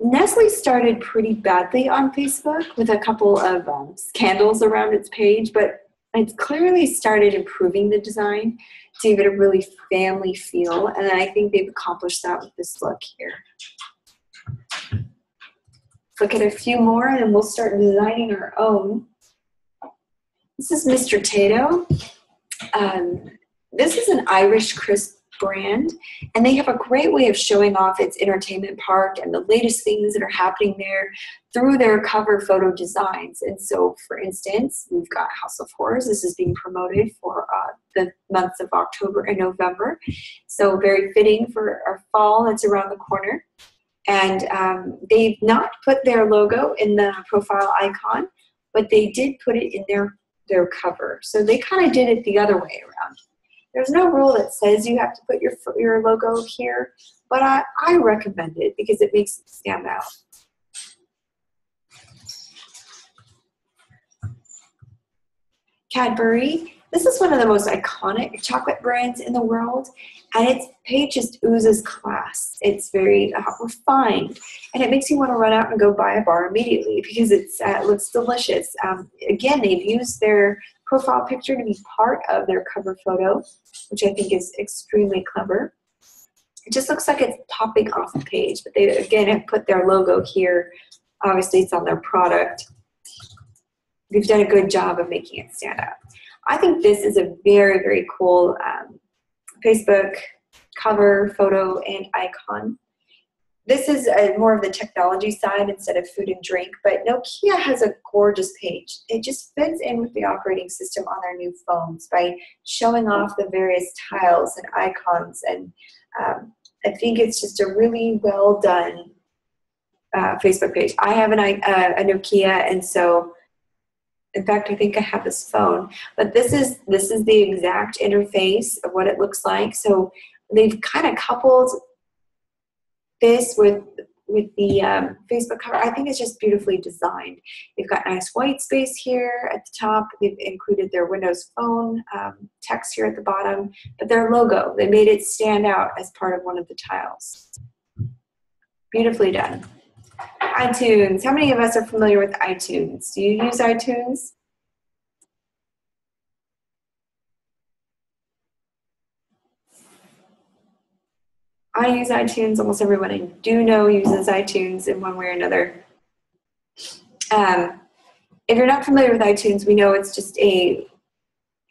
Nestle started pretty badly on Facebook with a couple of um, scandals around its page, but it's clearly started improving the design to give it a really family feel, and I think they've accomplished that with this look here. Look at a few more, and then we'll start designing our own. This is Mr. Tayto. Um, this is an Irish crisp brand, and they have a great way of showing off its entertainment park and the latest things that are happening there through their cover photo designs. And so, for instance, we've got House of Horrors. This is being promoted for uh, the months of October and November. So, very fitting for our fall that's around the corner. And um, they've not put their logo in the profile icon, but they did put it in their, their cover. So, they kind of did it the other way around. There's no rule that says you have to put your your logo here, but I, I recommend it because it makes it stand out. Cadbury. This is one of the most iconic chocolate brands in the world, and its page just oozes class. It's very uh, refined, and it makes you want to run out and go buy a bar immediately because it uh, looks delicious. Um, again, they've used their profile picture to be part of their cover photo, which I think is extremely clever. It just looks like it's popping off the page, but they again have put their logo here. Obviously, it's on their product. They've done a good job of making it stand out. I think this is a very, very cool um, Facebook cover, photo, and icon this is a, more of the technology side instead of food and drink, but Nokia has a gorgeous page. It just fits in with the operating system on their new phones by showing off the various tiles and icons. And um, I think it's just a really well done uh, Facebook page. I have an, uh, a Nokia, and so in fact, I think I have this phone. But this is this is the exact interface of what it looks like. So they've kind of coupled this with with the um, Facebook cover, I think it's just beautifully designed. They've got nice white space here at the top. They've included their Windows Phone um, text here at the bottom, but their logo, they made it stand out as part of one of the tiles. Beautifully done. iTunes. How many of us are familiar with iTunes? Do you use iTunes? I use iTunes. Almost everyone I do know uses iTunes in one way or another. Um, if you're not familiar with iTunes, we know it's just a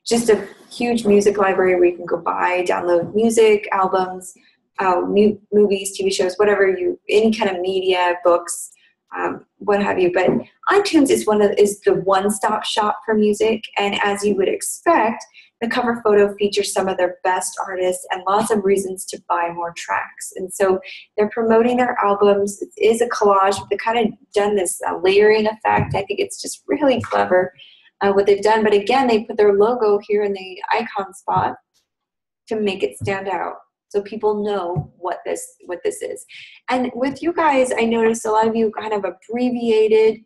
just a huge music library where you can go buy, download music, albums, uh, new movies, TV shows, whatever you, any kind of media, books, um, what have you. But iTunes is one of is the one-stop shop for music, and as you would expect, the cover photo features some of their best artists and lots of reasons to buy more tracks. And so they're promoting their albums. It is a collage. They've kind of done this uh, layering effect. I think it's just really clever uh, what they've done. But again, they put their logo here in the icon spot to make it stand out so people know what this what this is and with you guys i noticed a lot of you kind of abbreviated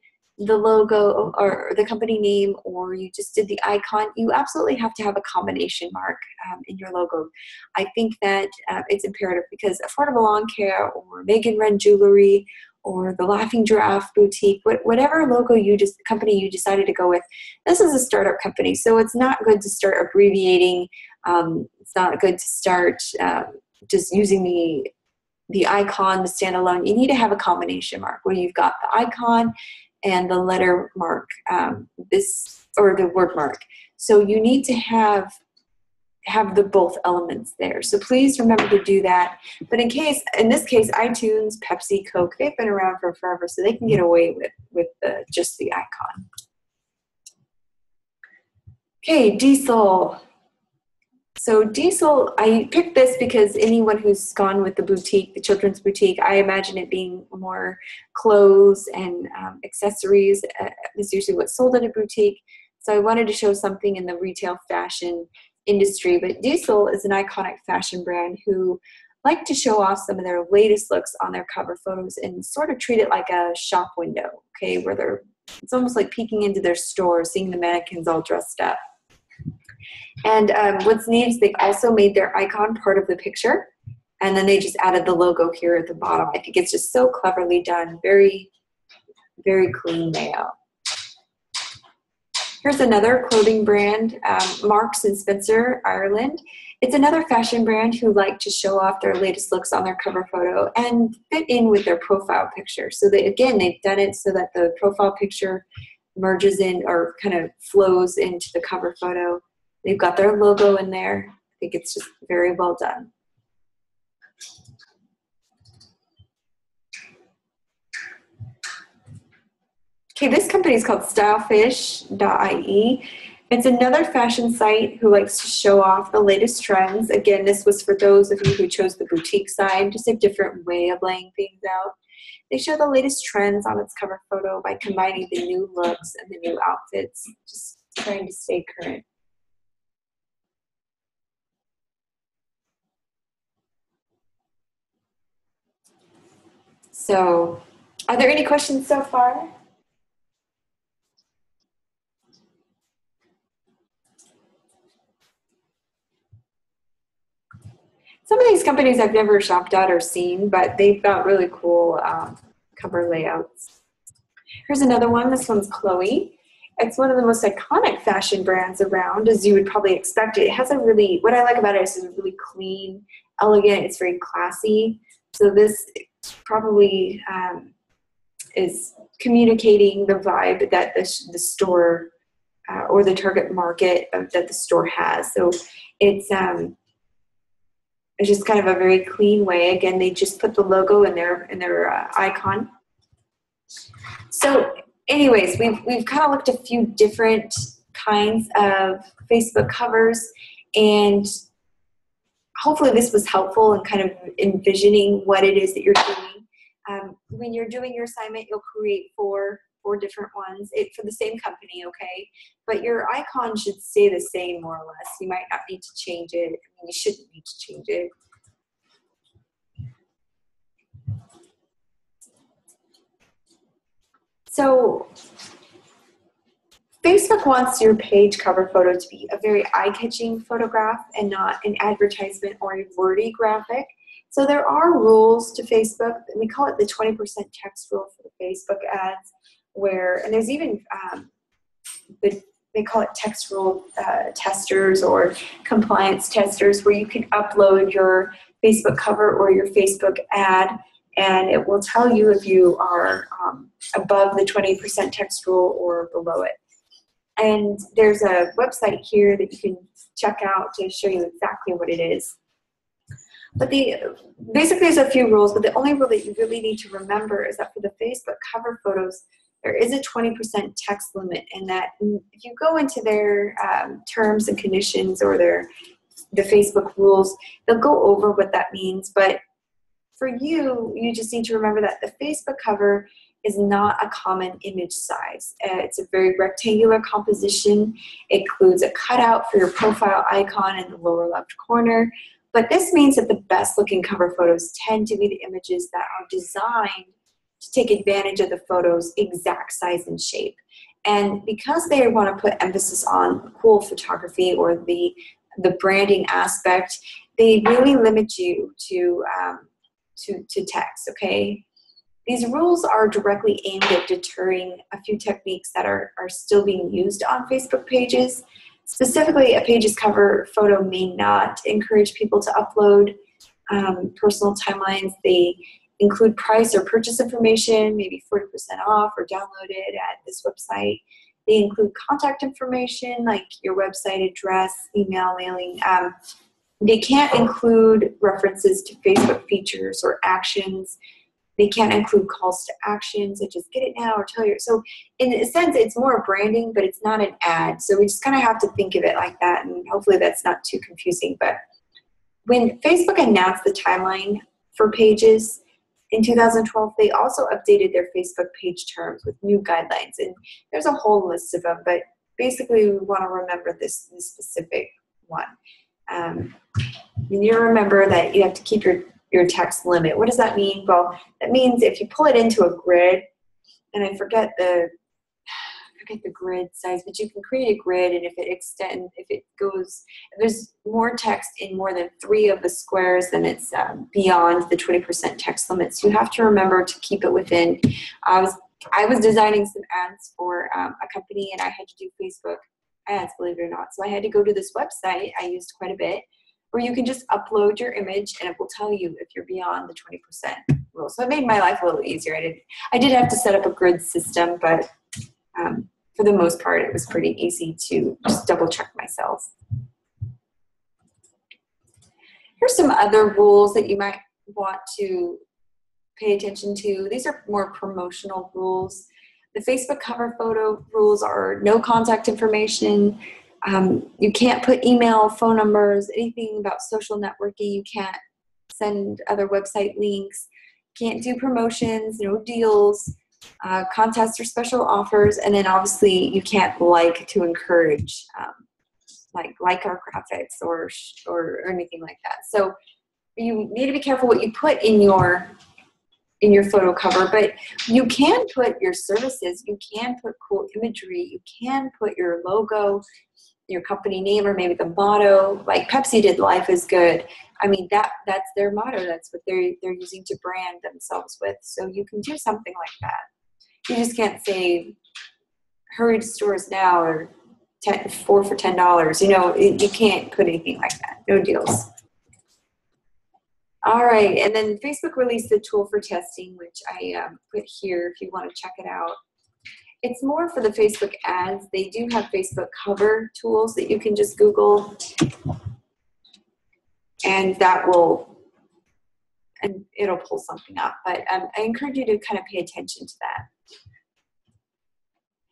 the logo or the company name or you just did the icon, you absolutely have to have a combination mark um, in your logo. I think that uh, it's imperative because Affordable Lawn Care or Megan Ren Jewelry or the Laughing Giraffe Boutique, whatever logo you just company you decided to go with, this is a startup company, so it's not good to start abbreviating. Um, it's not good to start um, just using the the icon, the standalone. You need to have a combination mark where you've got the icon and the letter mark, um, this or the word mark. So you need to have have the both elements there. So please remember to do that. But in case, in this case, iTunes, Pepsi, Coke, they've been around for forever, so they can get away with with the, just the icon. Okay, Diesel. So Diesel, I picked this because anyone who's gone with the boutique, the children's boutique, I imagine it being more clothes and um, accessories. Uh, is usually what's sold at a boutique. So I wanted to show something in the retail fashion industry. But Diesel is an iconic fashion brand who like to show off some of their latest looks on their cover photos and sort of treat it like a shop window, okay, where they're it's almost like peeking into their store, seeing the mannequins all dressed up. And um, what's neat is they also made their icon part of the picture. And then they just added the logo here at the bottom. I think it's just so cleverly done. Very, very clean layout. Here's another clothing brand, um, Marks and Spencer, Ireland. It's another fashion brand who like to show off their latest looks on their cover photo and fit in with their profile picture. So they, again, they've done it so that the profile picture merges in or kind of flows into the cover photo. They've got their logo in there. I think it's just very well done. Okay, this company is called stylefish.ie. It's another fashion site who likes to show off the latest trends. Again, this was for those of you who chose the boutique side, just a different way of laying things out. They show the latest trends on its cover photo by combining the new looks and the new outfits, just trying to stay current. So, are there any questions so far? some of these companies I've never shopped at or seen, but they've got really cool um, cover layouts. Here's another one. This one's Chloe. It's one of the most iconic fashion brands around, as you would probably expect. It has a really, what I like about it is it's really clean, elegant, it's very classy. So this probably um, is communicating the vibe that the, the store uh, or the target market that the store has. So it's um, it's just kind of a very clean way. Again, they just put the logo in their in their uh, icon. So, anyways, we've we've kind of looked a few different kinds of Facebook covers, and hopefully this was helpful in kind of envisioning what it is that you're doing. Um, when you're doing your assignment, you'll create four four different ones it, for the same company, okay? But your icon should stay the same more or less. You might not need to change it. I mean, you shouldn't need to change it. So Facebook wants your page cover photo to be a very eye-catching photograph and not an advertisement or a wordy graphic. So there are rules to Facebook. We call it the 20% text rule for the Facebook ads where, and there's even um, the, they call it text rule uh, testers or compliance testers, where you can upload your Facebook cover or your Facebook ad, and it will tell you if you are um, above the 20% text rule or below it. And there's a website here that you can check out to show you exactly what it is. But the basically there's a few rules, but the only rule that you really need to remember is that for the Facebook cover photos, there is a 20% text limit and that if you go into their um, terms and conditions or their the facebook rules they'll go over what that means but for you you just need to remember that the facebook cover is not a common image size uh, it's a very rectangular composition it includes a cutout for your profile icon in the lower left corner but this means that the best looking cover photos tend to be the images that are designed to take advantage of the photo's exact size and shape. And because they want to put emphasis on cool photography or the the branding aspect, they really limit you to um, to to text. Okay, these rules are directly aimed at deterring a few techniques that are are still being used on Facebook pages. Specifically, a page's cover photo may not encourage people to upload um, personal timelines. They include price or purchase information, maybe 40% off or downloaded at this website. They include contact information like your website address, email, mailing. Um, they can't include references to Facebook features or actions. They can't include calls to action, such as get it now or tell you. So, in a sense, it's more branding, but it's not an ad. So, we just kind of have to think of it like that, and hopefully, that's not too confusing. But when Facebook announced the timeline for pages, in 2012, they also updated their Facebook page terms with new guidelines, and there's a whole list of them, but basically, we want to remember this, this specific one. Um, you need to remember that you have to keep your, your text limit. What does that mean? Well, that means if you pull it into a grid, and I forget the forget the grid size, but you can create a grid, and if it extends, if it goes, if there's more text in more than three of the squares, then it's um, beyond the 20% text limit. So you have to remember to keep it within. I was I was designing some ads for um, a company, and I had to do Facebook ads, believe it or not. So I had to go to this website I used quite a bit, where you can just upload your image, and it will tell you if you're beyond the 20% rule. So it made my life a little easier. I did I did have to set up a grid system, but um, for the most part, it was pretty easy to just double check myself. Here's some other rules that you might want to pay attention to. These are more promotional rules. The Facebook cover photo rules are no contact information. Um, you can't put email, phone numbers, anything about social networking. You can't send other website links. Can't do promotions, no deals uh, contests or special offers, and then obviously you can't like to encourage um, like like our graphics or, or or anything like that. So you need to be careful what you put in your in your photo cover, but you can put your services, you can put cool imagery, you can put your logo, your company name, or maybe the motto. Like Pepsi did, "Life is good." I mean that that's their motto. That's what they're they're using to brand themselves with. So you can do something like that you just can't say hurry to stores now or ten, four for ten dollars. You know, you can't put anything like that. No deals. All right, and then Facebook released the tool for testing, which I um, put here if you want to check it out. It's more for the Facebook ads. They do have Facebook cover tools that you can just Google, and that will, and it'll pull something up. But um, I encourage you to kind of pay attention to that.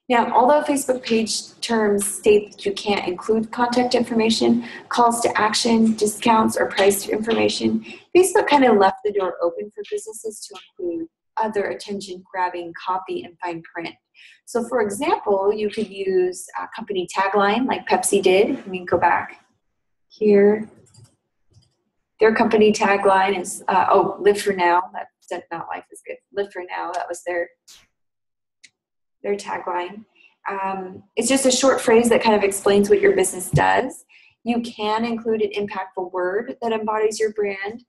Now, although Facebook page terms state that you can't include contact information, calls to action, discounts, or price information, Facebook kind of left the door open for businesses to include other attention grabbing copy and fine print. So, for example, you could use a company tagline like Pepsi did. Let me go back here. Their company tagline is, uh, oh, live for now. That's not life is good. Live for now. That was their their tagline. Um, it's just a short phrase that kind of explains what your business does. You can include an impactful word that embodies your brand,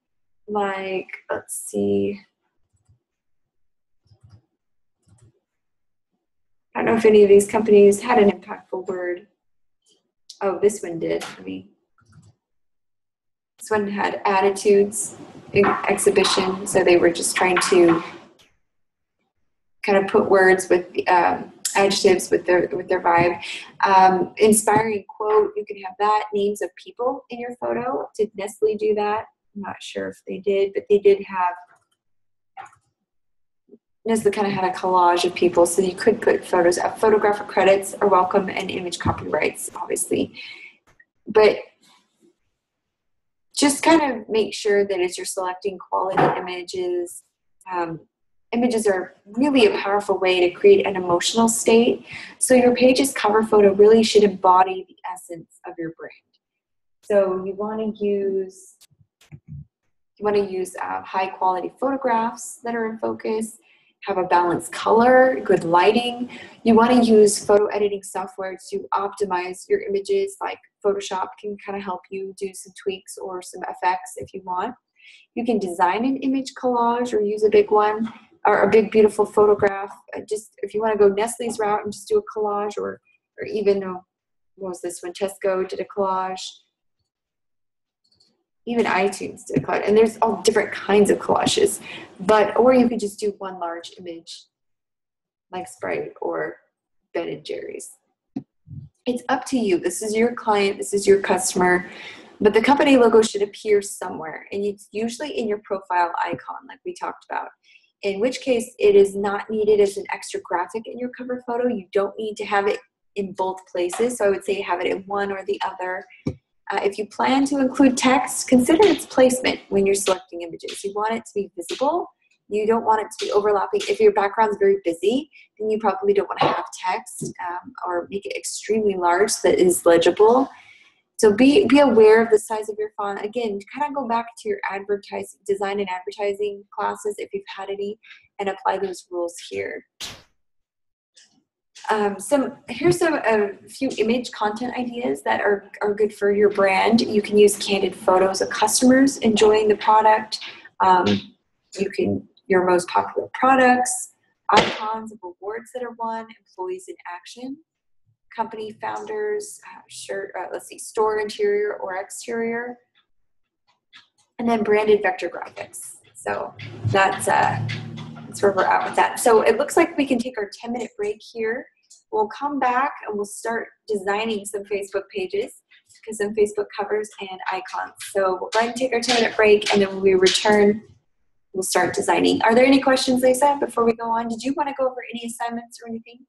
like, let's see. I don't know if any of these companies had an impactful word. Oh, this one did. I mean, this one had attitudes exhibition, so they were just trying to kind of put words with um, adjectives with their with their vibe. Um, inspiring quote, you can have that. Names of people in your photo. Did Nestle do that? I'm not sure if they did, but they did have. Nestle kind of had a collage of people, so you could put photos. Uh, photographic credits are welcome, and image copyrights, obviously. But just kind of make sure that as you're selecting quality images, um, images are really a powerful way to create an emotional state. So your page's cover photo really should embody the essence of your brand. So you want to use you want to use uh, high quality photographs that are in focus, have a balanced color, good lighting. You want to use photo editing software to optimize your images, like Photoshop can kind of help you do some tweaks or some effects if you want. You can design an image collage or use a big one or a big beautiful photograph. Uh, just if you want to go Nestle's route and just do a collage, or or even uh, what was this one? Tesco did a collage. Even iTunes did a collage, and there's all different kinds of collages. But or you could just do one large image, like Sprite or Ben and Jerry's. It's up to you. This is your client. This is your customer. But the company logo should appear somewhere, and it's usually in your profile icon, like we talked about in which case it is not needed as an extra graphic in your cover photo. You don't need to have it in both places. So I would say have it in one or the other. Uh, if you plan to include text, consider its placement when you're selecting images. You want it to be visible. You don't want it to be overlapping. If your background is very busy, then you probably don't want to have text um, or make it extremely large so that is legible. So be, be aware of the size of your font. Again, kind of go back to your advertising, design and advertising classes if you've had any, and apply those rules here. Um, some here's a, a few image content ideas that are, are good for your brand. You can use candid photos of customers enjoying the product. Um, you can your most popular products, icons of awards that are won, employees in action, company founders, uh, shirt, uh, let's see, store interior or exterior, and then branded vector graphics. So that's uh, that's where we're at with that. So it looks like we can take our 10 minute break here. We'll come back and we'll start designing some Facebook pages because some Facebook covers and icons. So we'll go ahead and take our 10 minute break and then when we return, we'll start designing. Are there any questions, Lisa, before we go on? Did you want to go over any assignments or anything?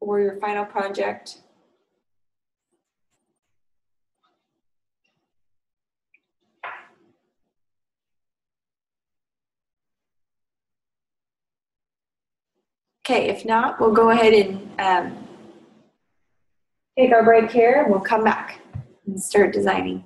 Or your final project? Okay, if not, we'll go ahead and um, take our break here and we'll come back and start designing.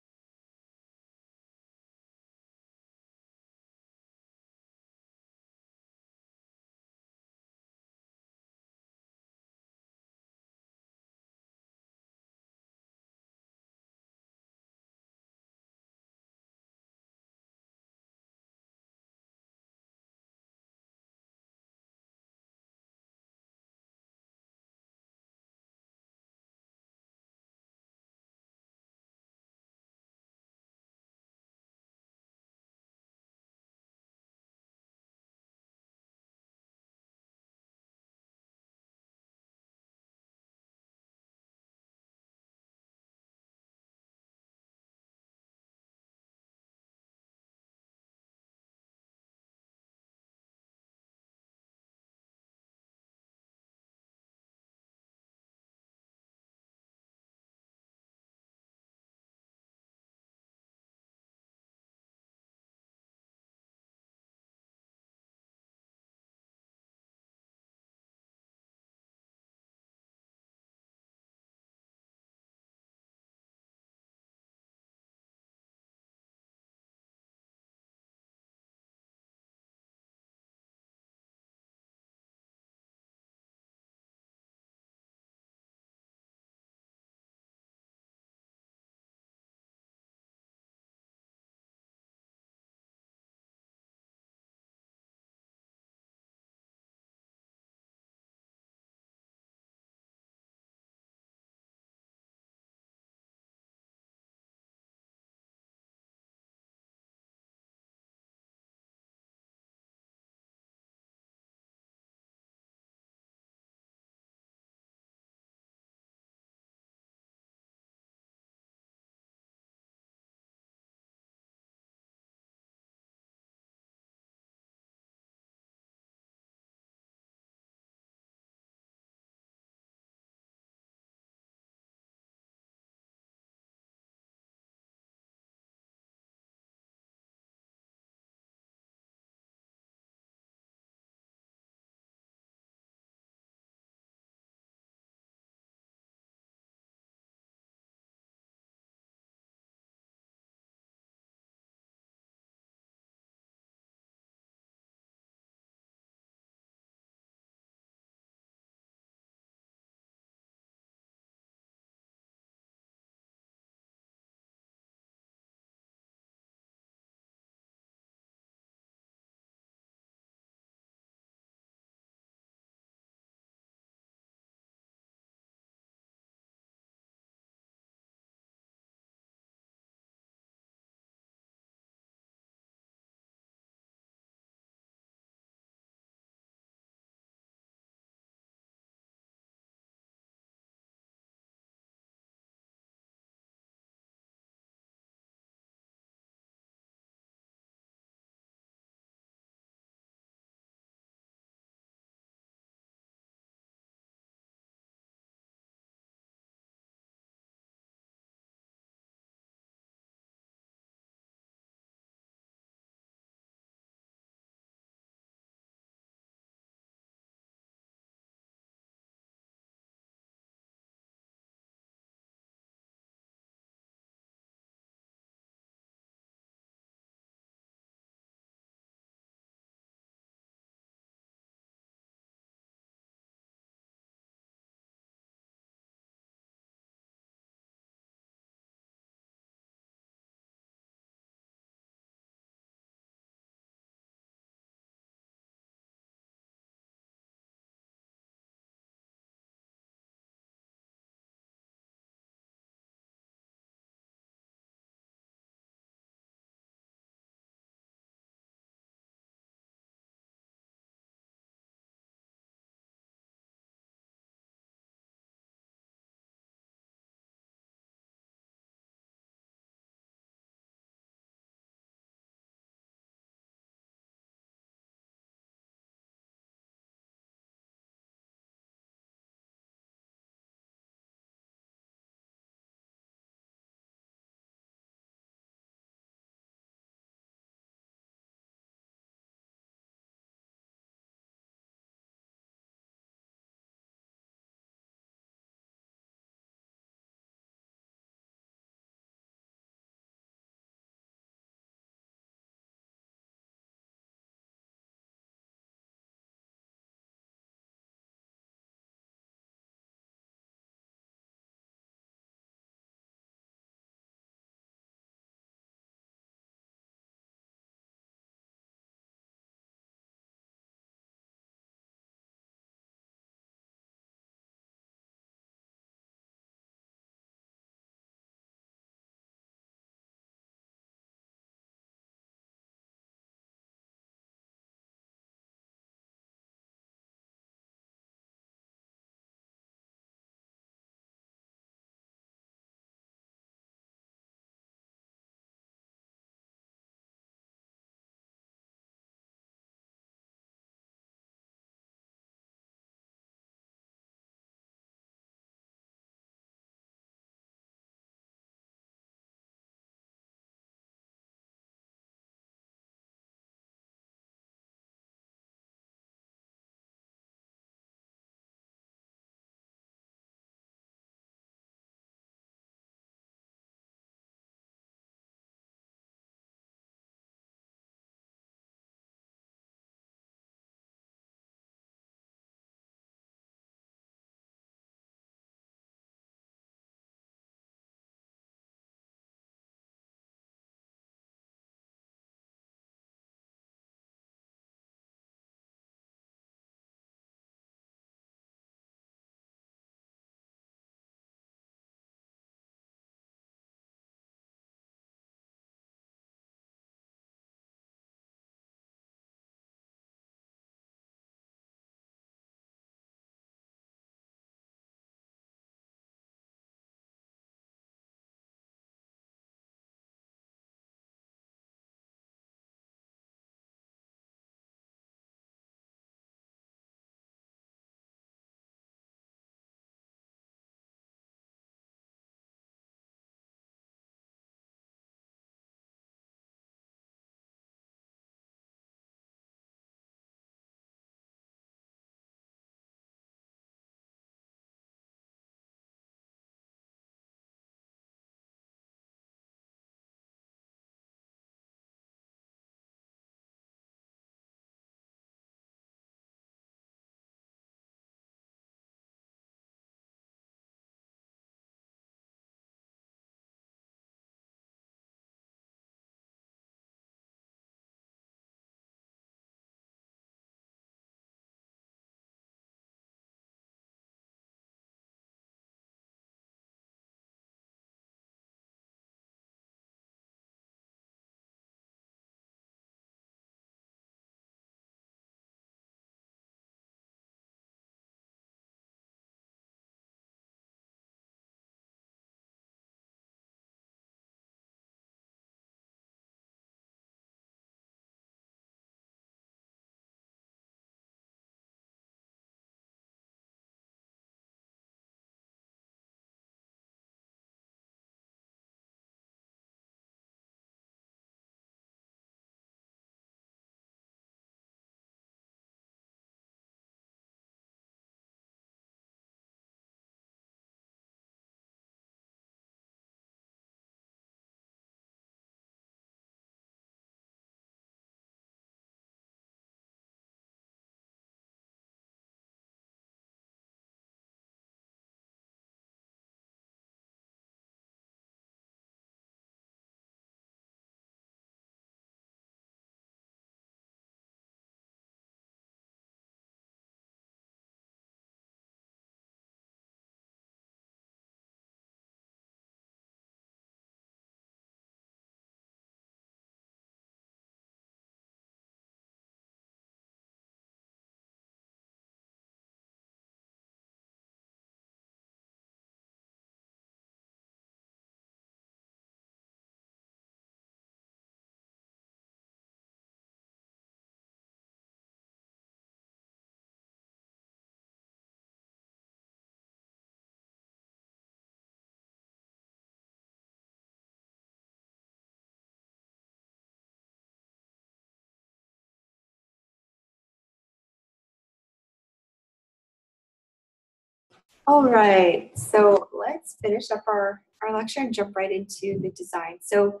All right, so let's finish up our, our lecture and jump right into the design. So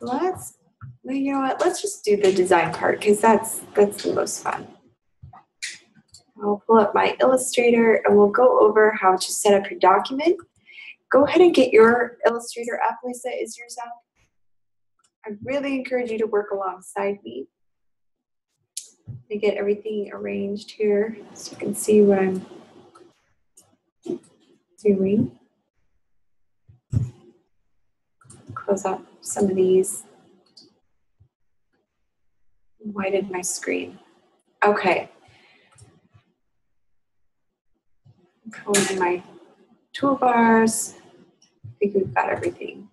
let's, you know what, let's just do the design part because that's, that's the most fun. I'll pull up my Illustrator and we'll go over how to set up your document. Go ahead and get your Illustrator app, Lisa. Is yours up? I really encourage you to work alongside me to get everything arranged here so you can see what I'm doing. Close up some of these. Whited my screen. Okay. Pulling in my toolbars. I think we've got everything.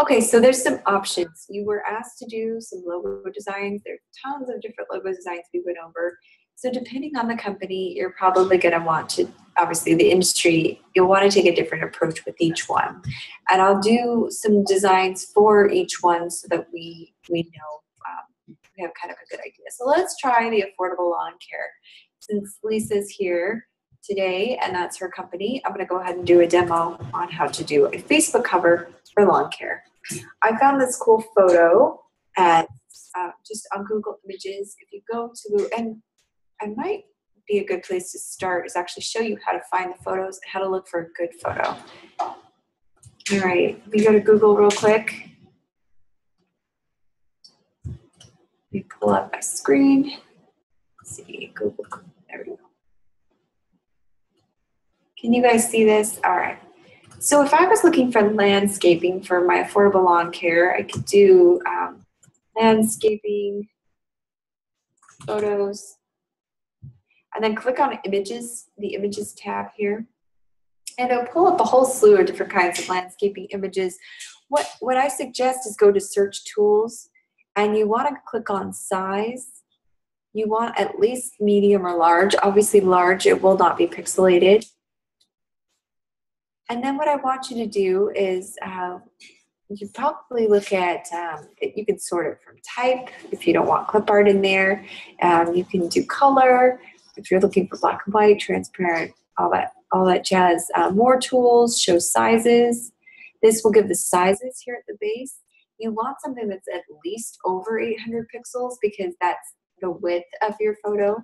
Okay, so there's some options. You were asked to do some logo designs. There are tons of different logo designs we went over. So depending on the company, you're probably going to want to, obviously the industry, you'll want to take a different approach with each one. And I'll do some designs for each one so that we, we know um, we have kind of a good idea. So let's try the affordable lawn care. Since Lisa's here today and that's her company, I'm going to go ahead and do a demo on how to do a Facebook cover for lawn care. I found this cool photo at uh, just on Google Images. If you go to, and I might be a good place to start is actually show you how to find the photos, how to look for a good photo. All right, me go to Google real quick. Let me pull up my screen. Let's see, Google, there we go. Can you guys see this? All right. So if I was looking for landscaping for my affordable lawn care, I could do um, landscaping, photos, and then click on images, the images tab here. And it'll pull up a whole slew of different kinds of landscaping images. What, what I suggest is go to search tools and you want to click on size. You want at least medium or large. Obviously large, it will not be pixelated. And then what I want you to do is uh, you probably look at, um, you can sort it from type if you don't want clip art in there. Um, you can do color if you're looking for black and white, transparent, all that, all that jazz. Uh, more tools, show sizes. This will give the sizes here at the base. You want something that's at least over 800 pixels because that's the width of your photo.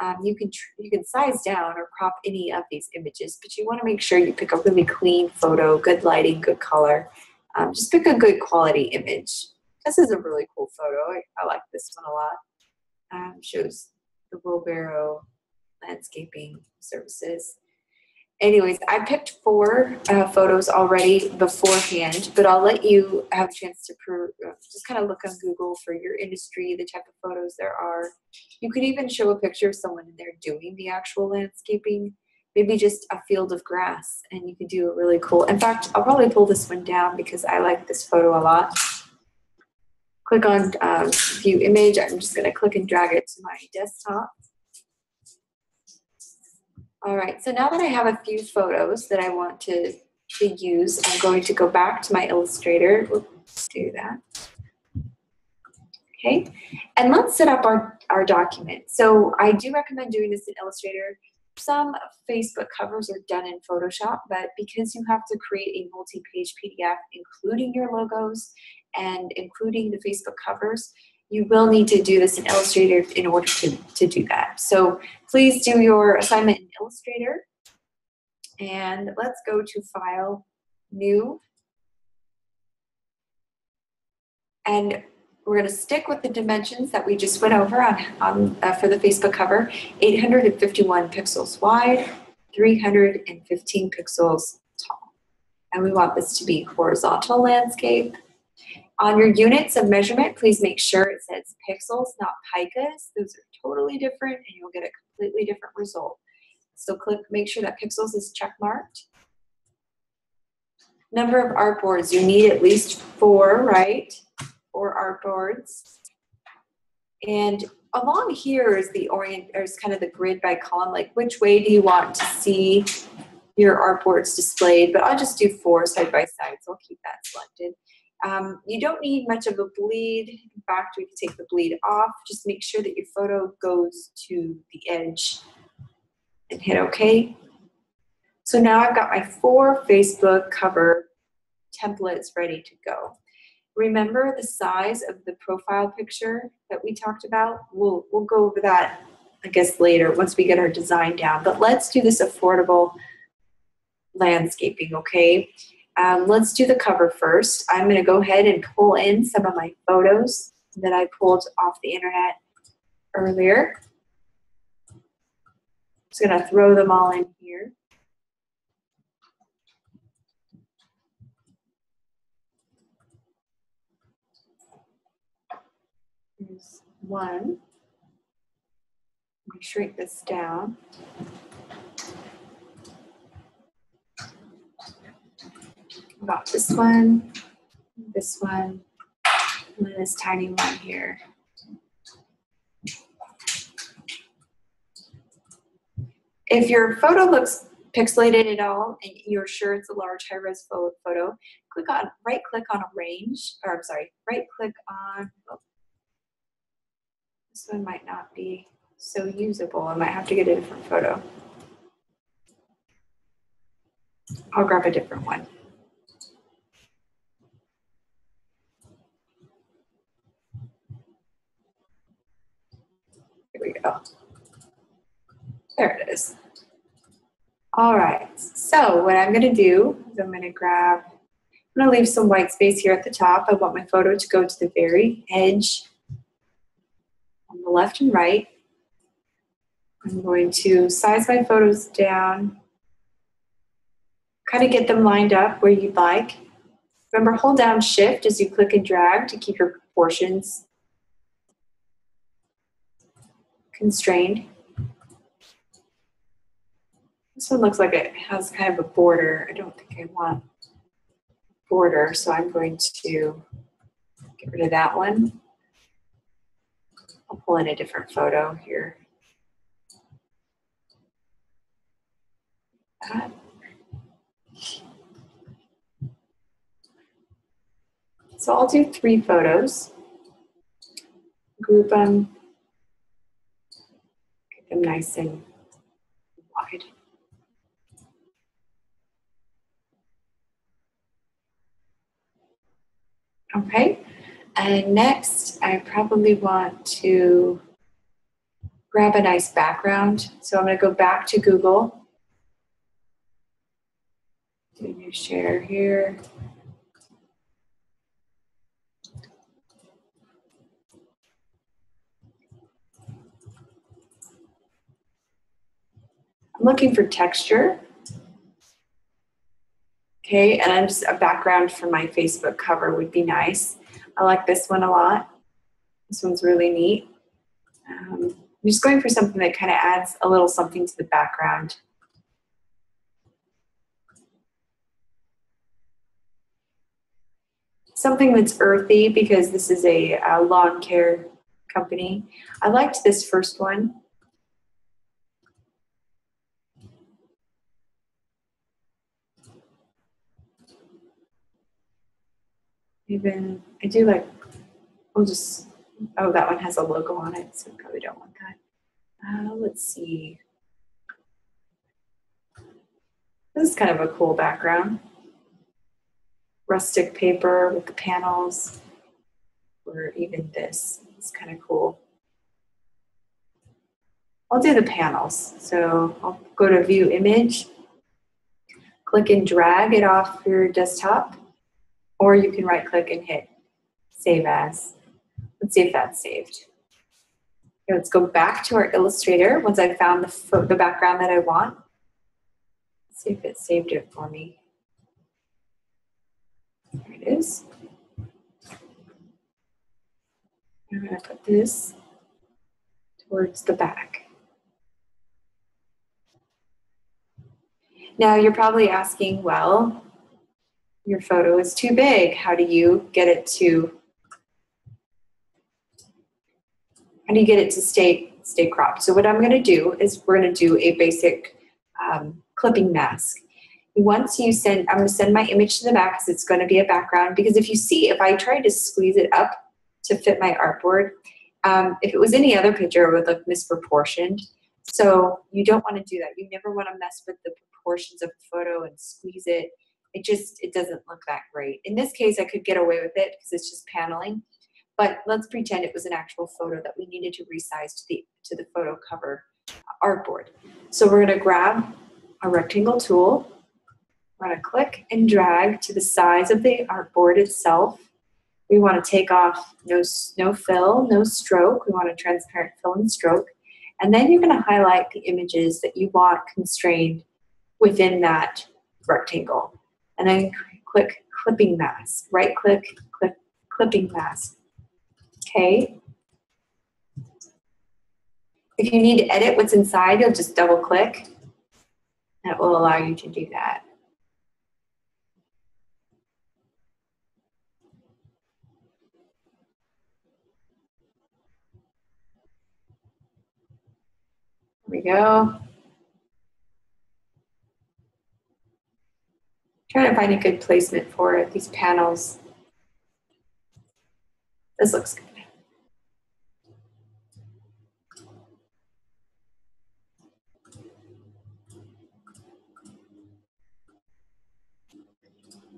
Um, you can you can size down or crop any of these images, but you want to make sure you pick a really clean photo, good lighting, good color. Um, just pick a good quality image. This is a really cool photo. I, I like this one a lot. Um, shows the wheelbarrow landscaping services anyways, I picked four uh, photos already beforehand, but I'll let you have a chance to per- uh, just kind of look on Google for your industry, the type of photos there are. You could even show a picture of someone in there doing the actual landscaping, maybe just a field of grass, and you could do a really cool. In fact, I'll probably pull this one down because I like this photo a lot. Click on um, view image. I'm just going to click and drag it to my desktop. All right, so now that I have a few photos that I want to, to use, I'm going to go back to my Illustrator. Let's do that. Okay, and let's set up our, our document. So I do recommend doing this in Illustrator. Some Facebook covers are done in Photoshop, but because you have to create a multi-page PDF, including your logos and including the Facebook covers, you will need to do this in Illustrator in order to, to do that. So please do your assignment in Illustrator. And let's go to File, New. And we're going to stick with the dimensions that we just went over on, on uh, for the Facebook cover. 851 pixels wide, 315 pixels tall. And we want this to be horizontal landscape, on your units of measurement, please make sure it says pixels, not picas. Those are totally different and you'll get a completely different result. So click, make sure that pixels is check marked. Number of artboards, you need at least four, right? Four artboards. And along here is the orient, or is kind of the grid by column, like which way do you want to see your artboards displayed? But I'll just do four side by side, so I'll keep that selected. Um, you don't need much of a bleed. In fact, we can take the bleed off. Just make sure that your photo goes to the edge and hit OK. So now I've got my four Facebook cover templates ready to go. Remember the size of the profile picture that we talked about? We'll, we'll go over that, I guess, later once we get our design down. But let's do this affordable landscaping, okay? Um, let's do the cover first. I'm going to go ahead and pull in some of my photos that I pulled off the internet earlier. Just going to throw them all in here. Here's one. Let me shrink this down. Got this one, this one, and then this tiny one here. If your photo looks pixelated at all and you're sure it's a large high-res photo, click on right click on arrange, or I'm sorry, right click on oh, this one might not be so usable. I might have to get a different photo. I'll grab a different one. Here we go. There it is. All right, so what I'm gonna do is I'm gonna grab, I'm gonna leave some white space here at the top. I want my photo to go to the very edge on the left and right. I'm going to size my photos down, kind of get them lined up where you'd like. Remember, hold down shift as you click and drag to keep your proportions constrained. This one looks like it has kind of a border. I don't think I want border, so I'm going to get rid of that one. I'll pull in a different photo here. So I'll do three photos, group them, them nice and wide. Okay, and next I probably want to grab a nice background. So I'm to go back to Google. Do new share here. I'm looking for texture. Okay, and I'm just a background for my Facebook cover would be nice. I like this one a lot. This one's really neat. Um, I'm just going for something that kind of adds a little something to the background. Something that's earthy because this is a, a lawn care company. I liked this first one. Even, I do like, we'll just, oh, that one has a logo on it, so probably don't want that. Uh, let's see. This is kind of a cool background. Rustic paper with the panels, or even this. It's kind of cool. I'll do the panels. So I'll go to view image, click and drag it off your desktop or you can right click and hit save as. Let's see if that's saved. Okay, let's go back to our Illustrator once I've found the, the background that I want. Let's see if it saved it for me. There it is. I'm going to put this towards the back. Now you're probably asking, well, your photo is too big. How do you get it to how do you get it to stay stay cropped? So what I'm going to do is we're going to do a basic um, clipping mask. Once you send, I'm going to send my image to the back because it's going to be a background. Because if you see, if I try to squeeze it up to fit my artboard, um, if it was any other picture, it would look misproportioned. So you don't want to do that. You never want to mess with the proportions of a photo and squeeze it. It just, it doesn't look that great. In this case, I could get away with it because it's just paneling. But let's pretend it was an actual photo that we needed to resize to the, to the photo cover artboard. So we're going to grab a rectangle tool. We're going to click and drag to the size of the artboard itself. We want to take off no, no fill, no stroke. We want a transparent fill and stroke. And then you're going to highlight the images that you want constrained within that rectangle. And then click clipping mask. Right click, click clipping mask. Okay. If you need to edit what's inside, you'll just double click. That will allow you to do that. There we go. Trying to find a good placement for it, these panels. This looks good.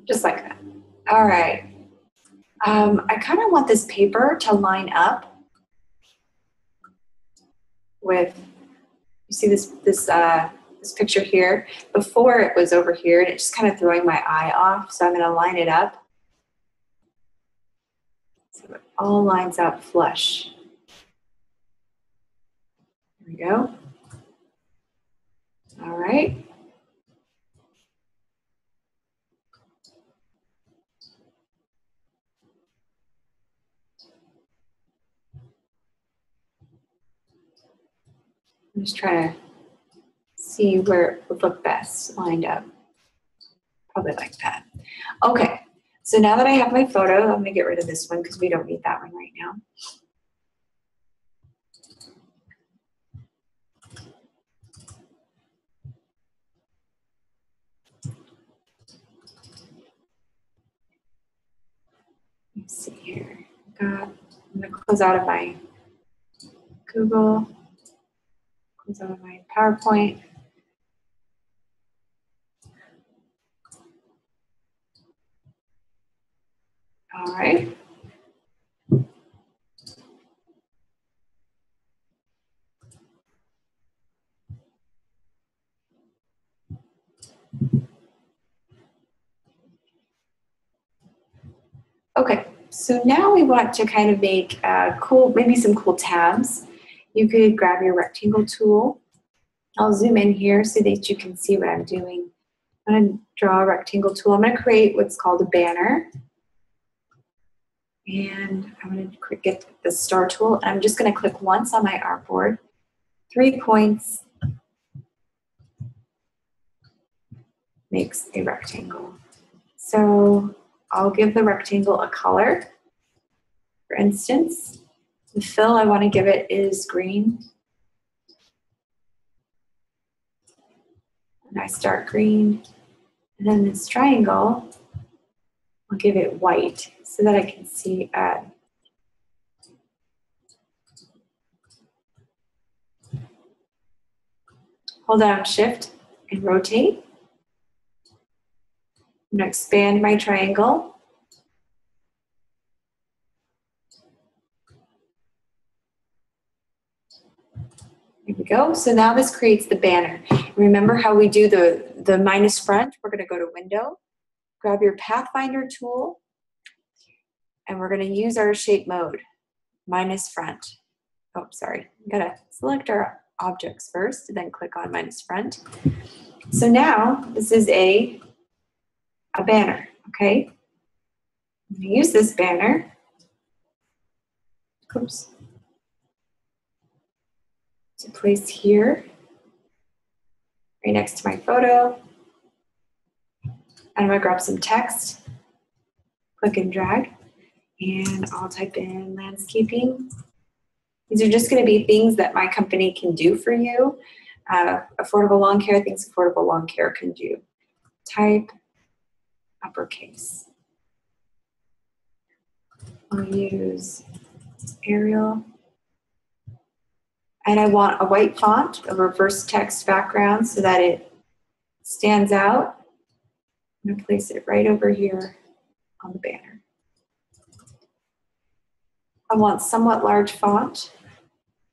Just like that. All right. Um, I kind of want this paper to line up with, you see this, this, uh, this picture here. Before it was over here and it's just kind of throwing my eye off. So I'm going to line it up. So it all lines up flush. There we go. All right. I'm just trying to see where it would look best lined up. Probably like that. Okay, so now that I have my photo, I'm gonna get rid of this one because we don't need that one right now. Let's see here. Got, I'm gonna close out of my Google comes out of my PowerPoint. All right. Okay, so now we want to kind of make uh, cool, maybe some cool tabs you could grab your rectangle tool. I'll zoom in here so that you can see what I'm doing. I'm to draw a rectangle tool. I'm to create what's called a banner. And I'm going to get the star tool. And I'm just going to click once on my artboard. Three points makes a rectangle. So I'll give the rectangle a color. For instance, the fill I want to give it is green. And I start green. And then this triangle, I'll give it white so that I can see uh, hold down shift and rotate. I'm going to expand my triangle There we go. So now this creates the banner. Remember how we do the, the minus front? We're going to go to Window, grab your Pathfinder tool, and we're going to use our shape mode, minus front. Oh, sorry. I'm going to select our objects first, then click on minus front. So now this is a, a banner, okay? I'm going to use this banner. Oops to place here, right next to my photo. I'm gonna grab some text, click and drag, and I'll type in landscaping. These are just gonna be things that my company can do for you. Uh, affordable lawn care, things affordable lawn care can do. Type uppercase. I'll use Arial And I want a white font, a reverse text background so that it stands out. I'm gonna place it right over here on the banner. I want somewhat large font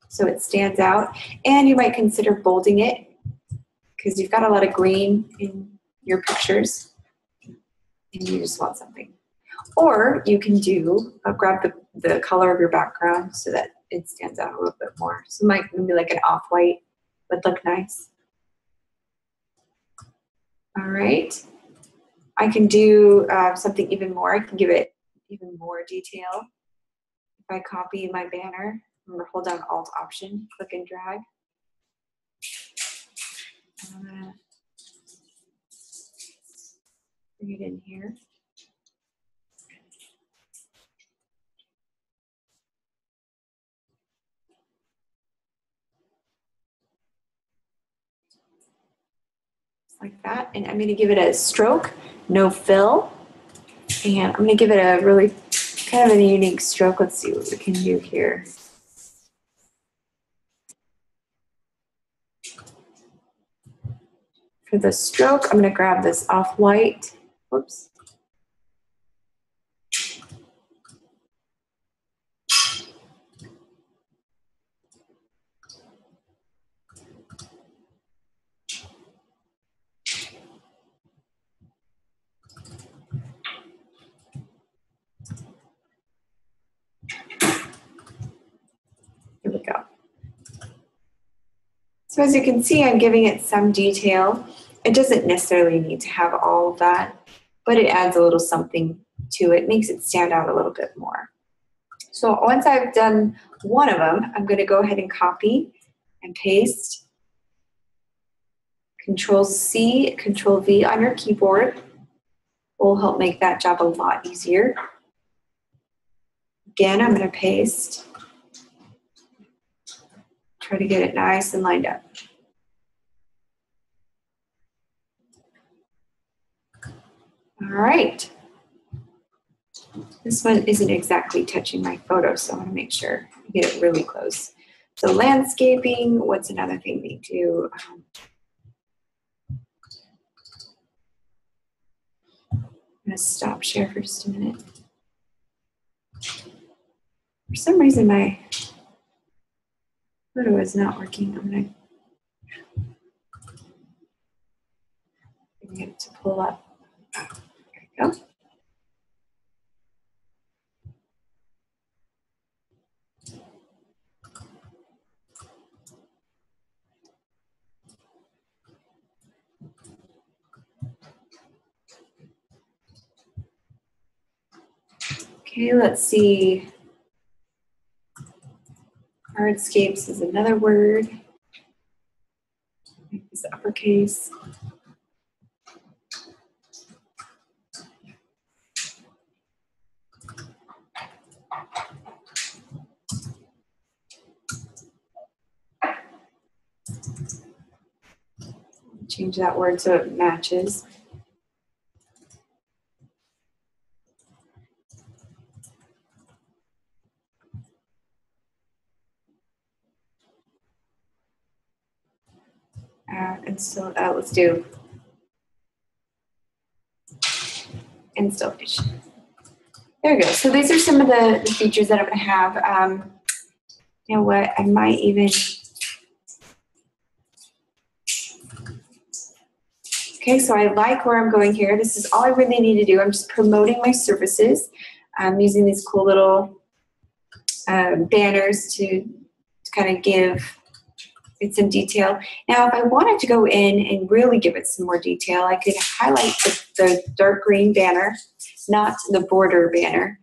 so it stands out. And you might consider bolding it because you've got a lot of green in your pictures and you just want something. Or you can do, uh, grab the, the color of your background so that it stands out a little bit more. So it might be like an off-white would look nice. All right. I can do uh, something even more. I can give it even more detail. If I copy my banner, I'm hold down Alt Option, click and drag. I'm gonna bring it in here. like that. And I'm gonna give it a stroke, no fill. And I'm gonna give it a really kind of a unique stroke. Let's see what we can do here. For the stroke, I'm gonna grab this off-white. Whoops. Here we go. So as you can see, I'm giving it some detail. It doesn't necessarily need to have all of that, but it adds a little something to it, makes it stand out a little bit more. So once I've done one of them, I'm gonna go ahead and copy and paste. Control C, Control V on your keyboard will help make that job a lot easier. Again, I'm gonna paste. Try to get it nice and lined up. All right. This one isn't exactly touching my photo, so I want to make sure I get it really close. So landscaping, what's another thing they do? Um, I'm going to stop share for just a minute. For some reason, my photo is not working. I'm going to get it to pull up. There we go. Okay, let's see. Hardscapes is another word. Make this uppercase. Change that word so it matches. Uh, and so uh, let's do installation. There we go. So these are some of the, the features that I'm going to have. Um, you know what? I might even. Okay, so I like where I'm going here. This is all I really need to do. I'm just promoting my services. I'm using these cool little um, banners to, to kind of give it some detail. Now, if I wanted to go in and really give it some more detail, I could highlight the, the dark green banner, not the border banner,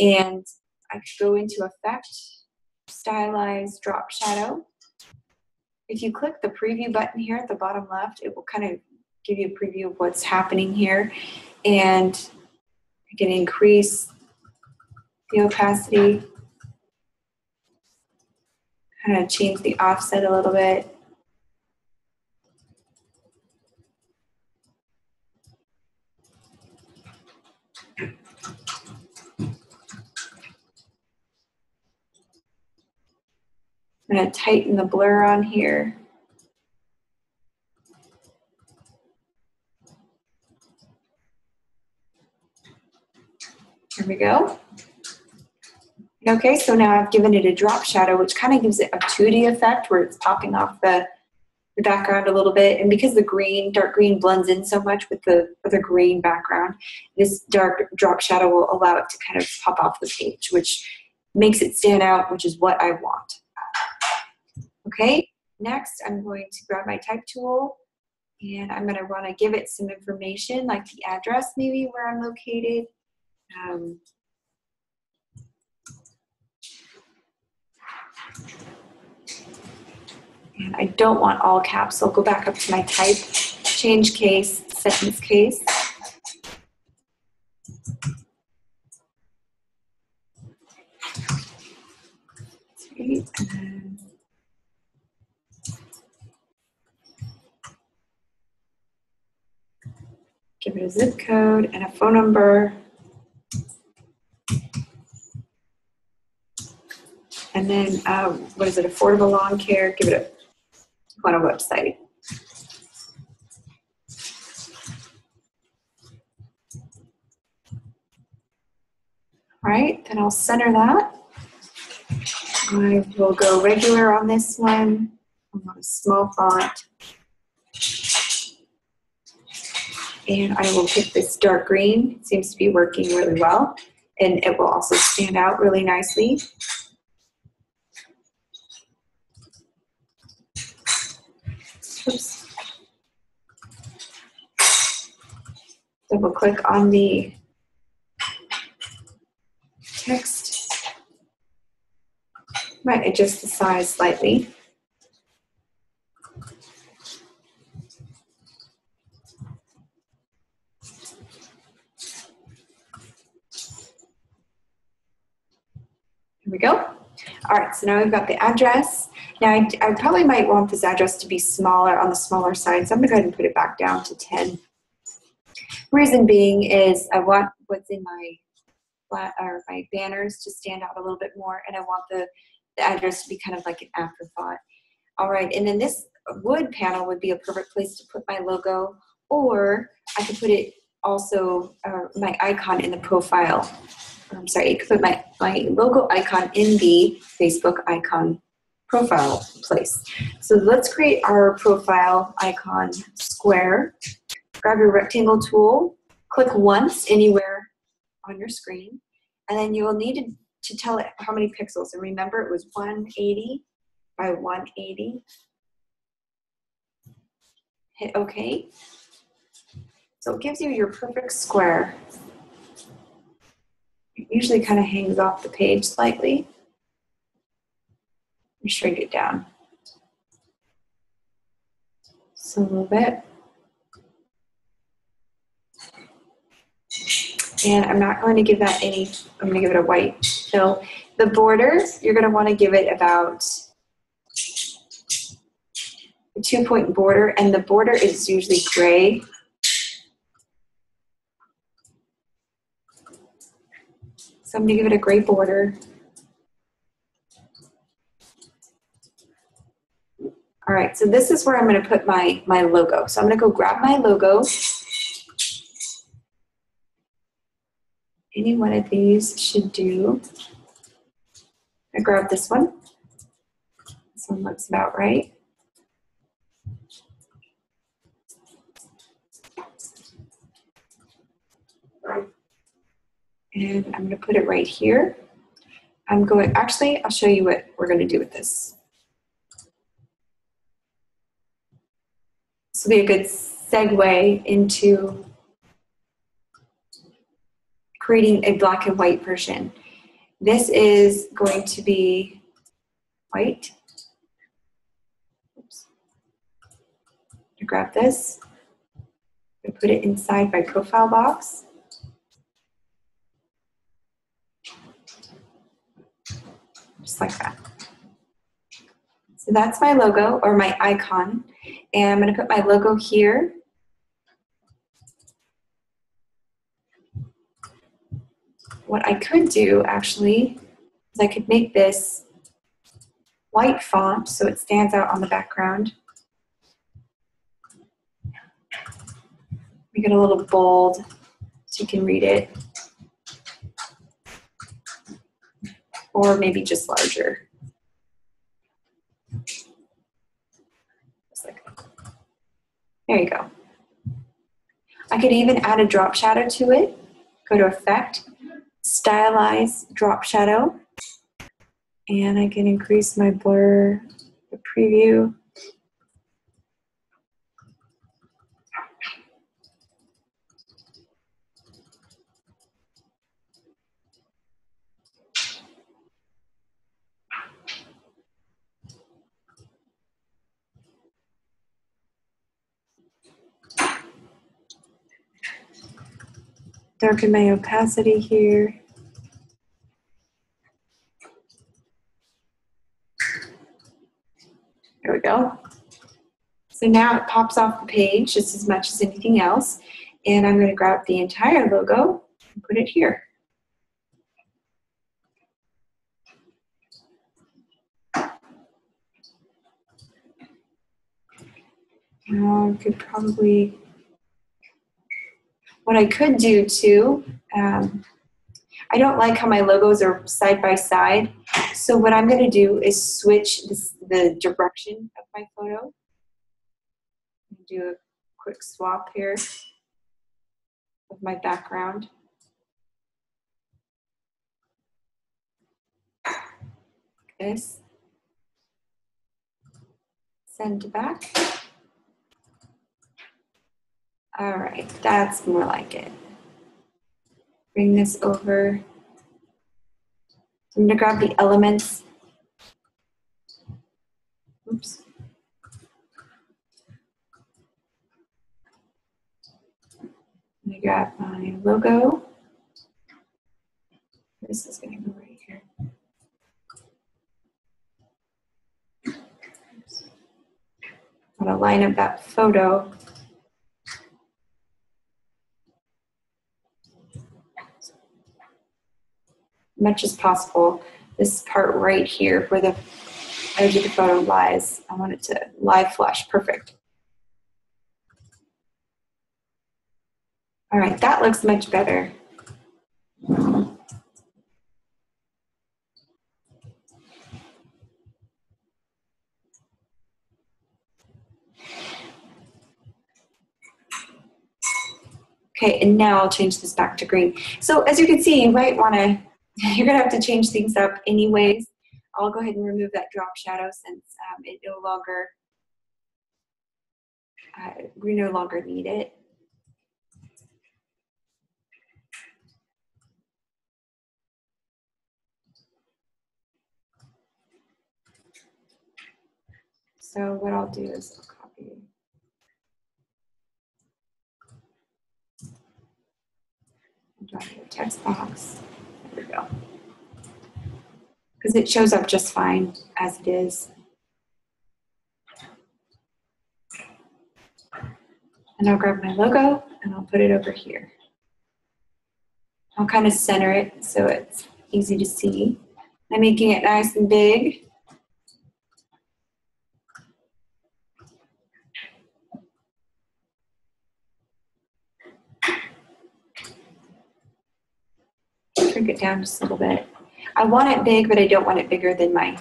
and I could go into Effect, Stylize, Drop Shadow. If you click the preview button here at the bottom left, it will kind of give you a preview of what's happening here. And I can increase the opacity kind of change the offset a little bit. I'm going to tighten the blur on here. There we go. Okay, so now I've given it a drop shadow, which kind of gives it a 2D effect where it's popping off the, the background a little bit. And because the green, dark green blends in so much with the, the green background, this dark drop shadow will allow it to kind of pop off the page, which makes it stand out, which is what I want. Okay, next I'm going to grab my type tool and I'm going to want to give it some information like the address maybe where I'm located. Um, and I don't want all caps, so I'll go back up to my type, change case, sentence case. give it a zip code and a phone number. And then, um, what is it, affordable lawn care? Give it a, on a website. All right, then I'll center that. I will go regular on this one. I want a small font. And I will pick this dark green. It seems to be working really well. And it will also stand out really nicely. Double click on the text might adjust the size slightly. Here we go. All right, so now we've got the address. Now I, I, probably might want this address to be smaller on the smaller side, so I'm gonna go ahead and put it back down to 10. Reason being is I want what's in my or my banners to stand out a little bit more, and I want the the address to be kind of like an afterthought. All right, and then this wood panel would be a perfect place to put my logo, or I could put it also, uh, my icon in the profile. I'm sorry, I could put my, my logo icon in the Facebook icon profile place. So let's create our profile icon square. Grab your rectangle tool, click once anywhere on your screen, and then you will need to to tell it how many pixels. And remember, it was 180 by 180. Hit OK. So it gives you your perfect square. It usually kind of hangs off the page slightly. Shrink it down. Just a little bit. And I'm not going to give that any, I'm going to give it a white fill. The border, you're going to want to give it about a two point border, and the border is usually gray. So I'm going to give it a gray border. All right, so this is where I'm going to put my, my logo. So I'm going to go grab my logo any one of these should do. I grab this one. This one looks about right. And I'm going to put it right here. I'm going, actually, I'll show you what we're going to do with this. This will be a good segue into creating a black and white version. This is going to be white. Oops. Grab this, I put it inside my profile box. Just like that. So that's my logo or my icon. And I'm going to put my logo here what I could do actually is I could make this white font so it stands out on the background. Make it a little bold so you can read it. Or maybe just larger. There you go. I could even add a drop shadow to it. Go to Effect, Stylize Drop Shadow, and I can increase my blur, the preview. darken my opacity here. So now it pops off the page just as much as anything else. And I'm going to grab the entire logo and put it here. Now I could probably what I could do too, um, I don't like how my logos are side by side. So what I'm going to do is switch this, the direction of my photo. Do a quick swap here of my background. This. Send back. All right, that's more like it. Bring this over. I'm gonna grab the elements. Oops. I'm gonna grab my logo. This is gonna go right here. I'm gonna line up that photo much as possible, this part right here where the edge of the photo lies, I want it to lie flush, perfect. All right, that looks much better. Okay, and now I'll change this back to green. So as you can see, you might want to you're gonna have to change things up anyways. I'll go ahead and remove that drop shadow since um, it no longer, uh, we no longer need it. So what I'll do is I'll copy. Drop the text box. We go. Because it shows up just fine as it is. And I'll grab my logo and I'll put it over here. I'll kind of center it so it's easy to see. I'm making it nice and big. Shrink it down just a little bit. I want it big, but I don't want it bigger than my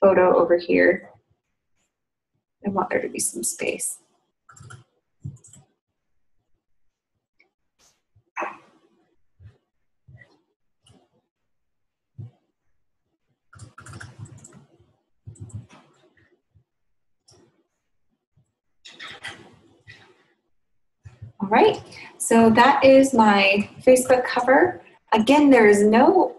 photo over here. I want there to be some space. All right, so that is my Facebook cover. Again, there is no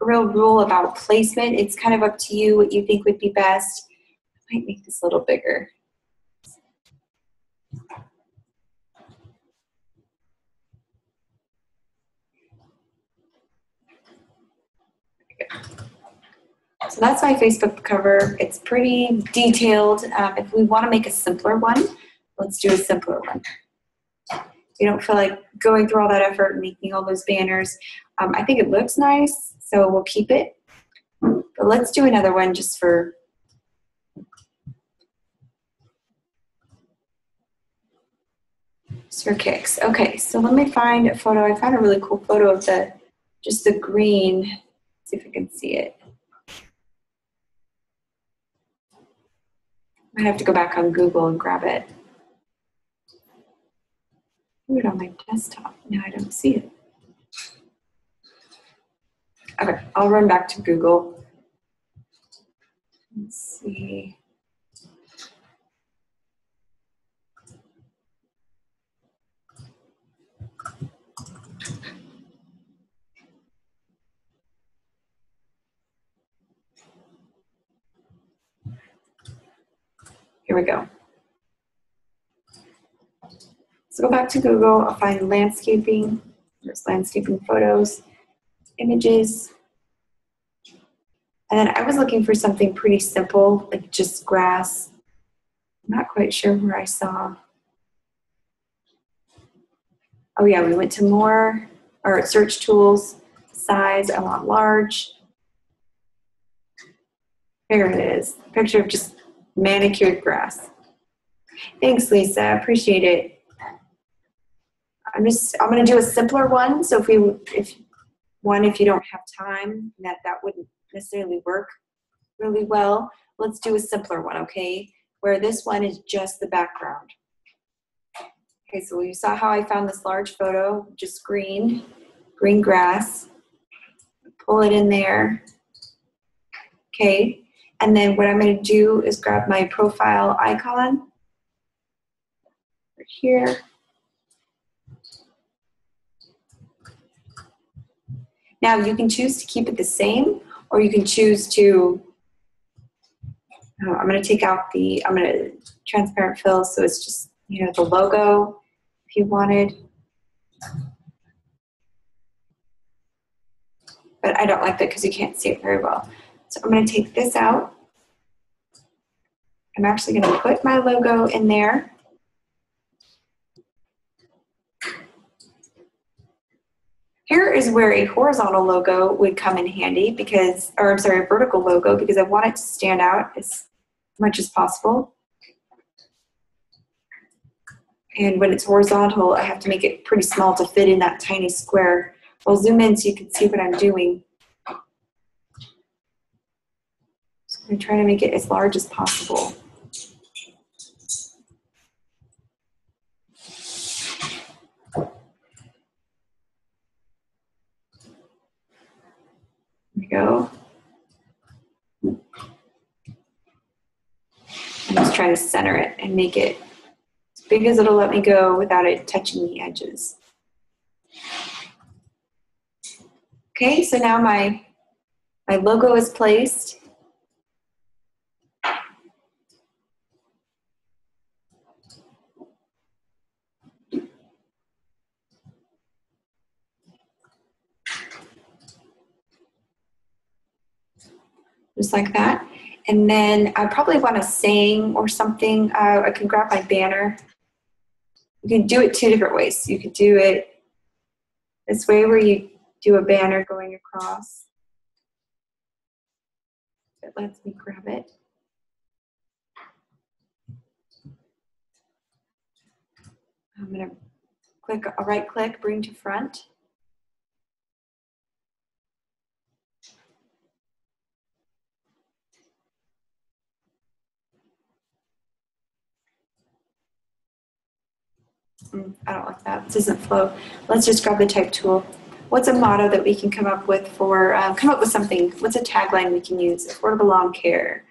real rule about placement. It's kind of up to you what you think would be best. I might make this a little bigger. So that's my Facebook cover. It's pretty detailed. Um, if we want to make a simpler one, let's do a simpler one you don't feel like going through all that effort and making all those banners. Um, I think it looks nice, so we'll keep it. But let's do another one just for just for kicks. Okay, so let me find a photo. I found a really cool photo of the just the green. Let's see if I can see it. Might have to go back on Google and grab it. It on my desktop. Now I don't see it. Okay, I'll run back to Google. Let's see. Here we go. So go back to Google, I'll find landscaping, there's landscaping photos, images. And then I was looking for something pretty simple, like just grass. I'm not quite sure where I saw. Oh yeah, we went to more, or search tools, size, I want large. Here it is, picture of just manicured grass. Thanks, Lisa. I appreciate it. I'm just I'm going to do a simpler one. So if we if one if you don't have time that that wouldn't necessarily work really well. Let's do a simpler one, okay? Where this one is just the background. Okay, so you saw how I found this large photo, just green, green grass. Pull it in there. Okay, and then what I'm going to do is grab my profile icon right here. Now you can choose to keep it the same or you can choose to, uh, I'm going to take out the, I'm to transparent fill so it's just, you know, the logo if you wanted. But I don't like that because you can't see it very well. So I'm going to take this out. I'm actually going to put my logo in there. Here is where a horizontal logo would come in handy because, or I'm sorry, a vertical logo because I want it to stand out as much as possible. And when it's horizontal, I have to make it pretty small to fit in that tiny square. I'll zoom in so you can see what I'm doing. I'm trying to make it as large as possible. Go. I'm just trying to center it and make it as big as it'll let me go without it touching the edges. Okay, so now my, my logo is placed. Like that. And then I probably want to sing or something. Uh, I can grab my banner. You can do it two different ways. You could do it this way where you do a banner going across. It lets me grab it. I'm going to click a right click, bring to front. Mm, I don't like that. This doesn't flow. Let's just grab the type tool. What's a motto that we can come up with for, uh, come up with something. What's a tagline we can use? Affordable lawn care.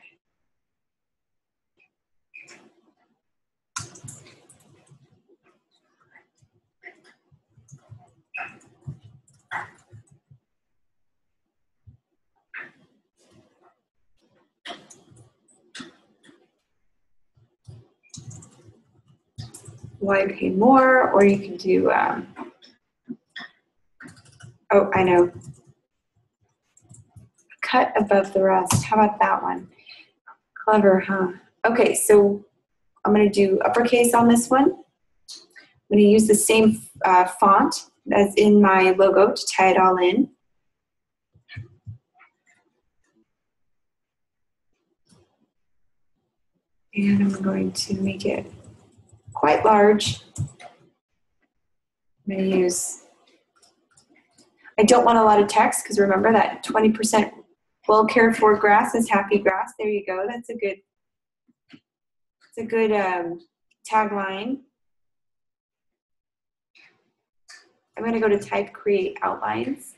Why pay more, or you can do, um, oh, I know, cut above the rest. How about that one? Clever, huh? Okay, so I'm going to do uppercase on this one. I'm going to use the same uh, font as in my logo to tie it all in. And I'm going to make it quite large. I'm going to use, I don't want a lot of text because remember that 20% well cared for grass is happy grass. There you go. That's a good, it's a good um, tagline. I'm going to go to type create outlines.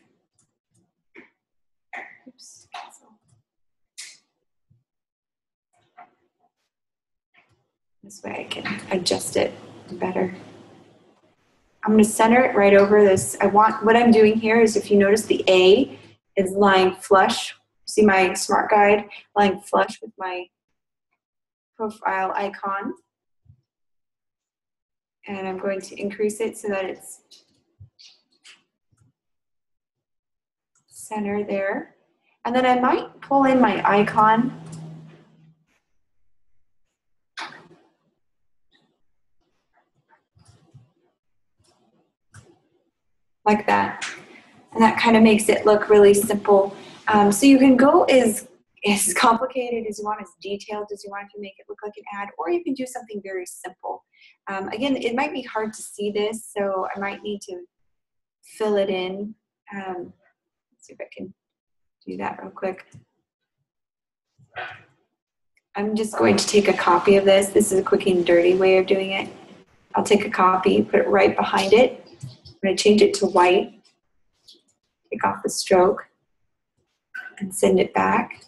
This way I can adjust it better. I'm going to center it right over this. I want, what I'm doing here is if you notice the A is lying flush. See my smart guide lying flush with my profile icon. And I'm going to increase it so that it's center there. And then I might pull in my icon like that. And that kind of makes it look really simple. Um, so you can go as, as complicated as you want, as detailed as you want you make it look like an ad, or you can do something very simple. Um, again, it might be hard to see this, so I might need to fill it in. Um, let's see if I can do that real quick. I'm just going to take a copy of this. This is a quick and dirty way of doing it. I'll take a copy, put it right behind it, I'm going to change it to white, take off the stroke, and send it back.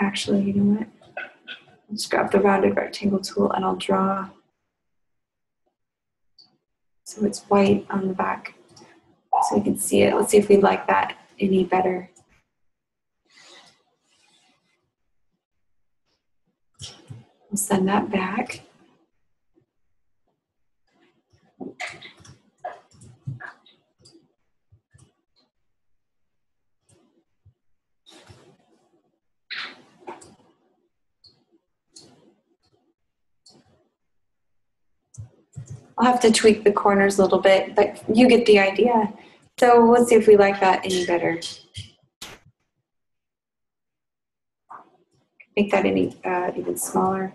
Actually, you know what? I'll just grab the rounded rectangle tool and I'll draw so it's white on the back so we can see it. Let's see if we like that any better. We'll send that back. I'll have to tweak the corners a little bit, but you get the idea. So let's see if we like that any better. Make that any uh, even smaller.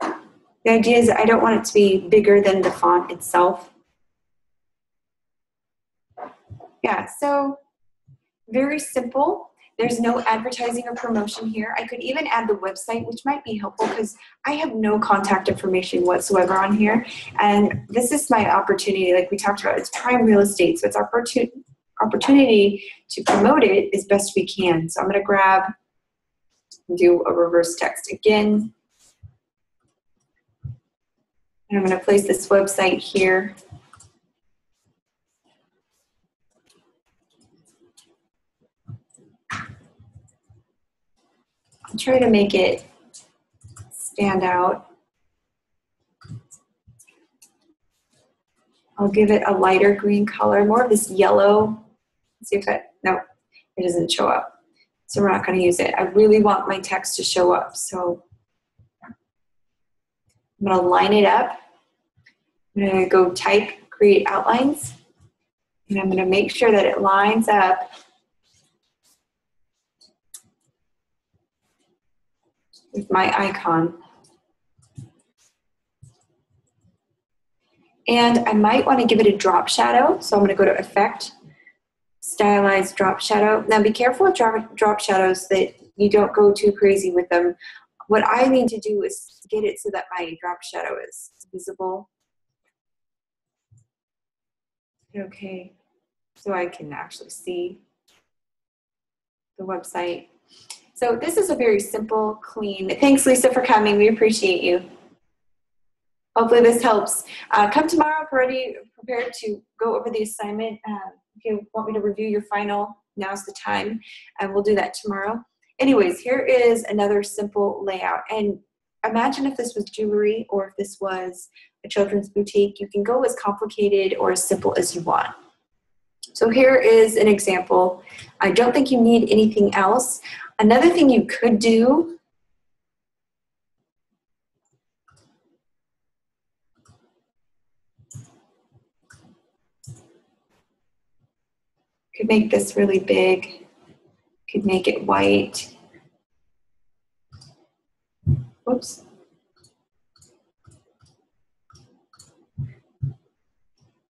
The idea is I don't want it to be bigger than the font itself. Yeah, so very simple. There's no advertising or promotion here. I could even add the website, which might be helpful because I have no contact information whatsoever on here. And this is my opportunity, like we talked about, it's prime real estate. So it's our opportunity to promote it as best we can. So I'm going to grab, do a reverse text again. And I'm going to place this website here. Try to make it stand out. I'll give it a lighter green color, more of this yellow. Let's see if it, no, it doesn't show up. So we're not gonna use it. I really want my text to show up. So I'm gonna line it up. I'm gonna go type, create outlines. And I'm gonna make sure that it lines up my icon. And I might want to give it a drop shadow. So I'm going to go to Effect, Stylize Drop Shadow. Now be careful with drop, drop shadows that you don't go too crazy with them. What I need to do is get it so that my drop shadow is visible. Okay, so I can actually see the website. So this is a very simple, clean. Thanks, Lisa, for coming. We appreciate you. Hopefully this helps. Uh, come tomorrow already prepared to go over the assignment. Uh, if you want me to review your final, now's the time, and we'll do that tomorrow. Anyways, here is another simple layout. And imagine if this was jewelry or if this was a children's boutique. You can go as complicated or as simple as you want. So here is an example. I don't think you need anything else. Another thing you could do could make this really big, could make it white. Whoops.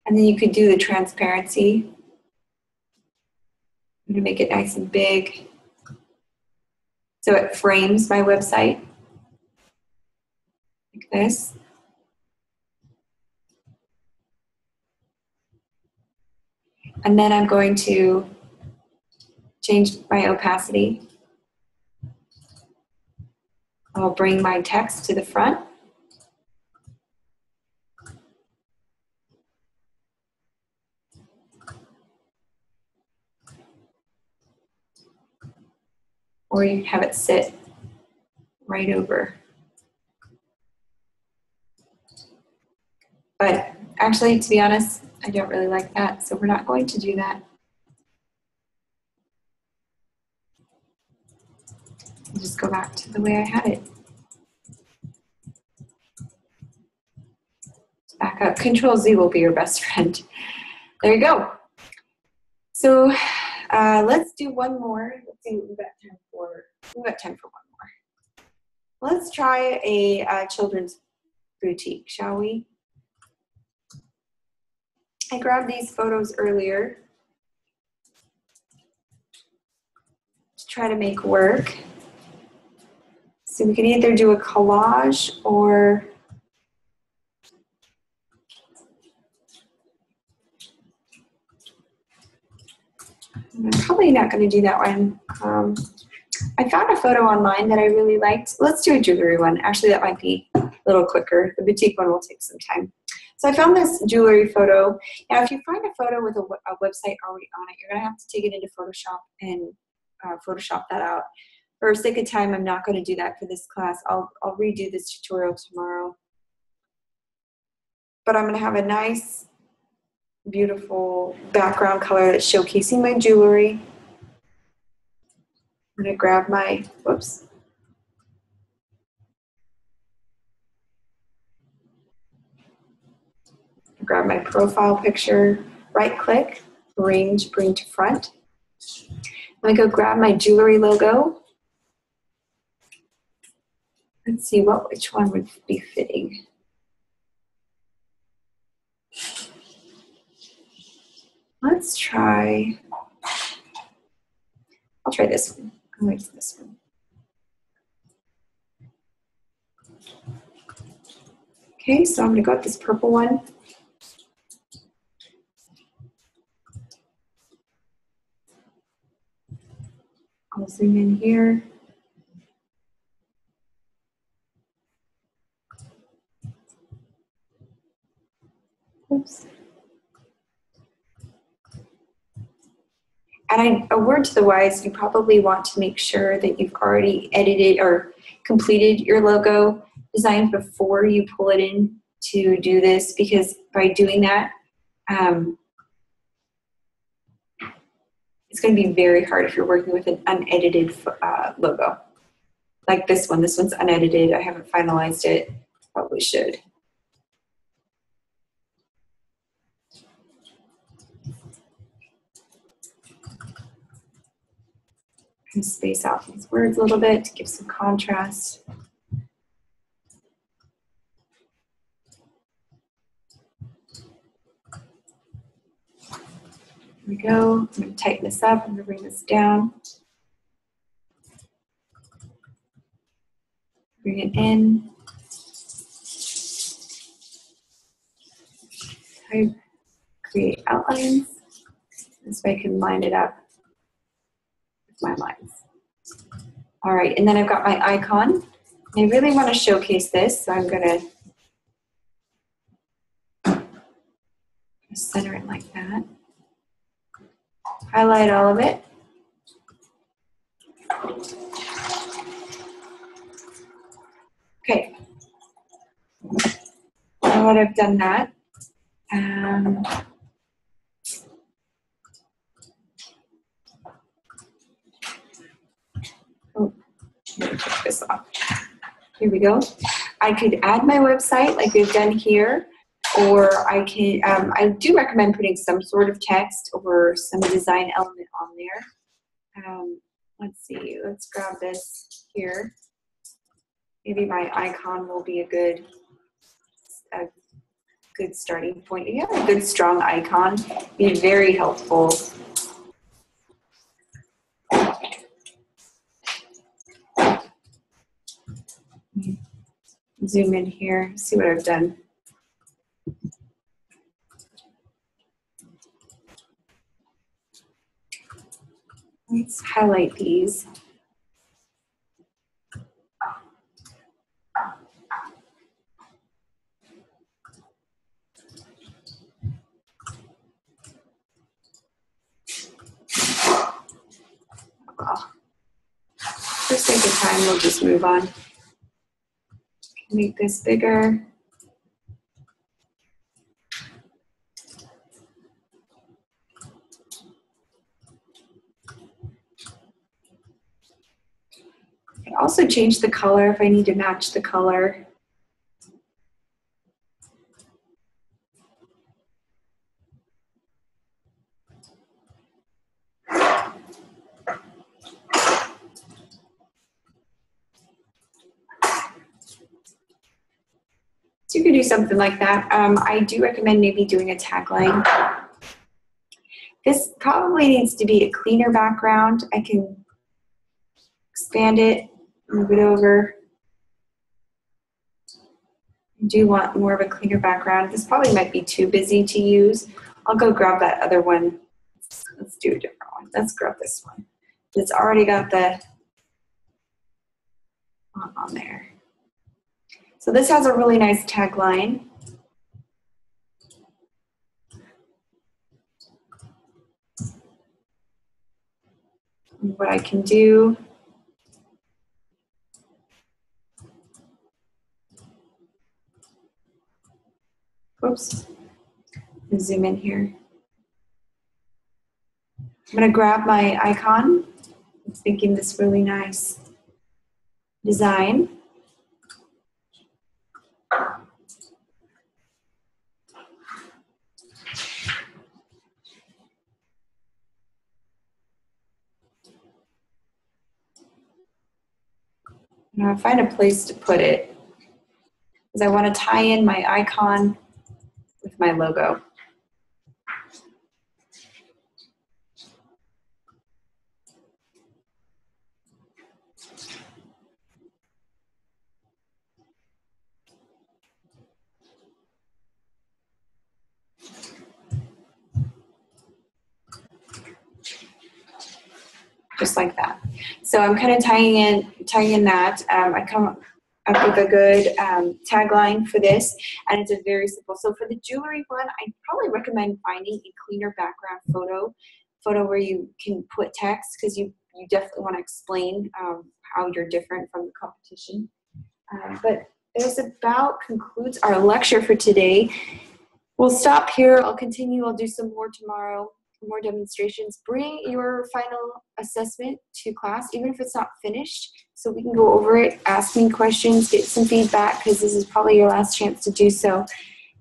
And then you could do the transparency. I'm gonna make it nice and big. So it frames my website like this. And then I'm going to change my opacity. I'll bring my text to the front. Or you have it sit right over. But actually, to be honest, I don't really like that, so we're not going to do that. I'll just go back to the way I had it. Back up. Control Z will be your best friend. There you go. So uh, let's do one more. Let's see we've got time for. We've got time for one more. Let's try a uh, children's boutique, shall we? I grabbed these photos earlier to try to make work. So we can either do a collage or I'm probably not going to do that one. Um, I found a photo online that I really liked. Let's do a jewelry one. Actually, that might be a little quicker. The boutique one will take some time. So I found this jewelry photo. Now, if you find a photo with a, a website already on it, you're going to have to take it into Photoshop and uh, Photoshop that out. For sake of time, I'm not going to do that for this class. I'll, I'll redo this tutorial tomorrow. But I'm going to have a nice, beautiful background color that's showcasing my jewelry. I'm to grab my, whoops, grab my profile picture, right click, arrange, bring to front. I'm gonna go grab my jewelry logo. Let's see what which one would be fitting. Let's try, I'll try this one. I'll for this one. Okay, so I'm gonna go with this purple one. I'll zoom in here. Oops. And I, a word to the wise, you probably want to make sure that you've already edited or completed your logo design before you pull it in to do this because by doing that, um, it's going to be very hard if you're working with an unedited uh, logo. Like this one, this one's unedited. I haven't finalized it. Probably should. Space out these words a little bit to give some contrast. we go. I'm going to tighten this up. I'm going to bring this down. Bring it in. Type, create outlines. This way I can line it up my lines. All right, and then I've got my icon. I really want to showcase this, so I'm going to center it like that highlight all of it. Okay. Now that I've done that, um, Here we go. I could add my website like we've done here, or I can, um, I do recommend putting some sort of text or some design element on there. Um, let's see, let's grab this here. Maybe my icon will be a good, a good starting point. You have a good strong icon, be very helpful. Zoom in here, see what I've done. Let's highlight these. Well, for sake of time, we'll just move on. Make this bigger. I also change the color if I need to match the color. Something like that. Um, I do recommend maybe doing a tagline. This probably needs to be a cleaner background. I can expand it, move it over. I do want more of a cleaner background. This probably might be too busy to use. I'll go grab that other one. Let's do a different one. Let's grab this one. It's already got the on there. So this has a really nice tagline. what I can do Oops. Zoom in here. I'm going to grab my icon. I'm thinking this really nice design. Now find a place to put it because I want to tie in my icon with my logo. Just like that. So I'm kind of tying in, tying in that. Um, I come up with a good um, tagline for this, and it's a very simple. So for the jewelry one, I probably recommend finding a cleaner background photo, photo where you can put text because you you definitely want to explain um, how you're different from the competition. Uh, but there's about concludes our lecture for today. We'll stop here. I'll continue. I'll do some more tomorrow more demonstrations. Bring your final assessment to class, even if it's not finished, so we can go over it, ask me questions, get some feedback, because this is probably your last chance to do so,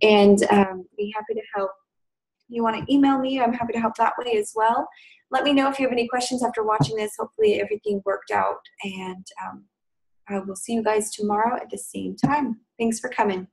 and um, be happy to help. You want to email me, I'm happy to help that way as well. Let me know if you have any questions after watching this. Hopefully everything worked out, and um, I will see you guys tomorrow at the same time. Thanks for coming.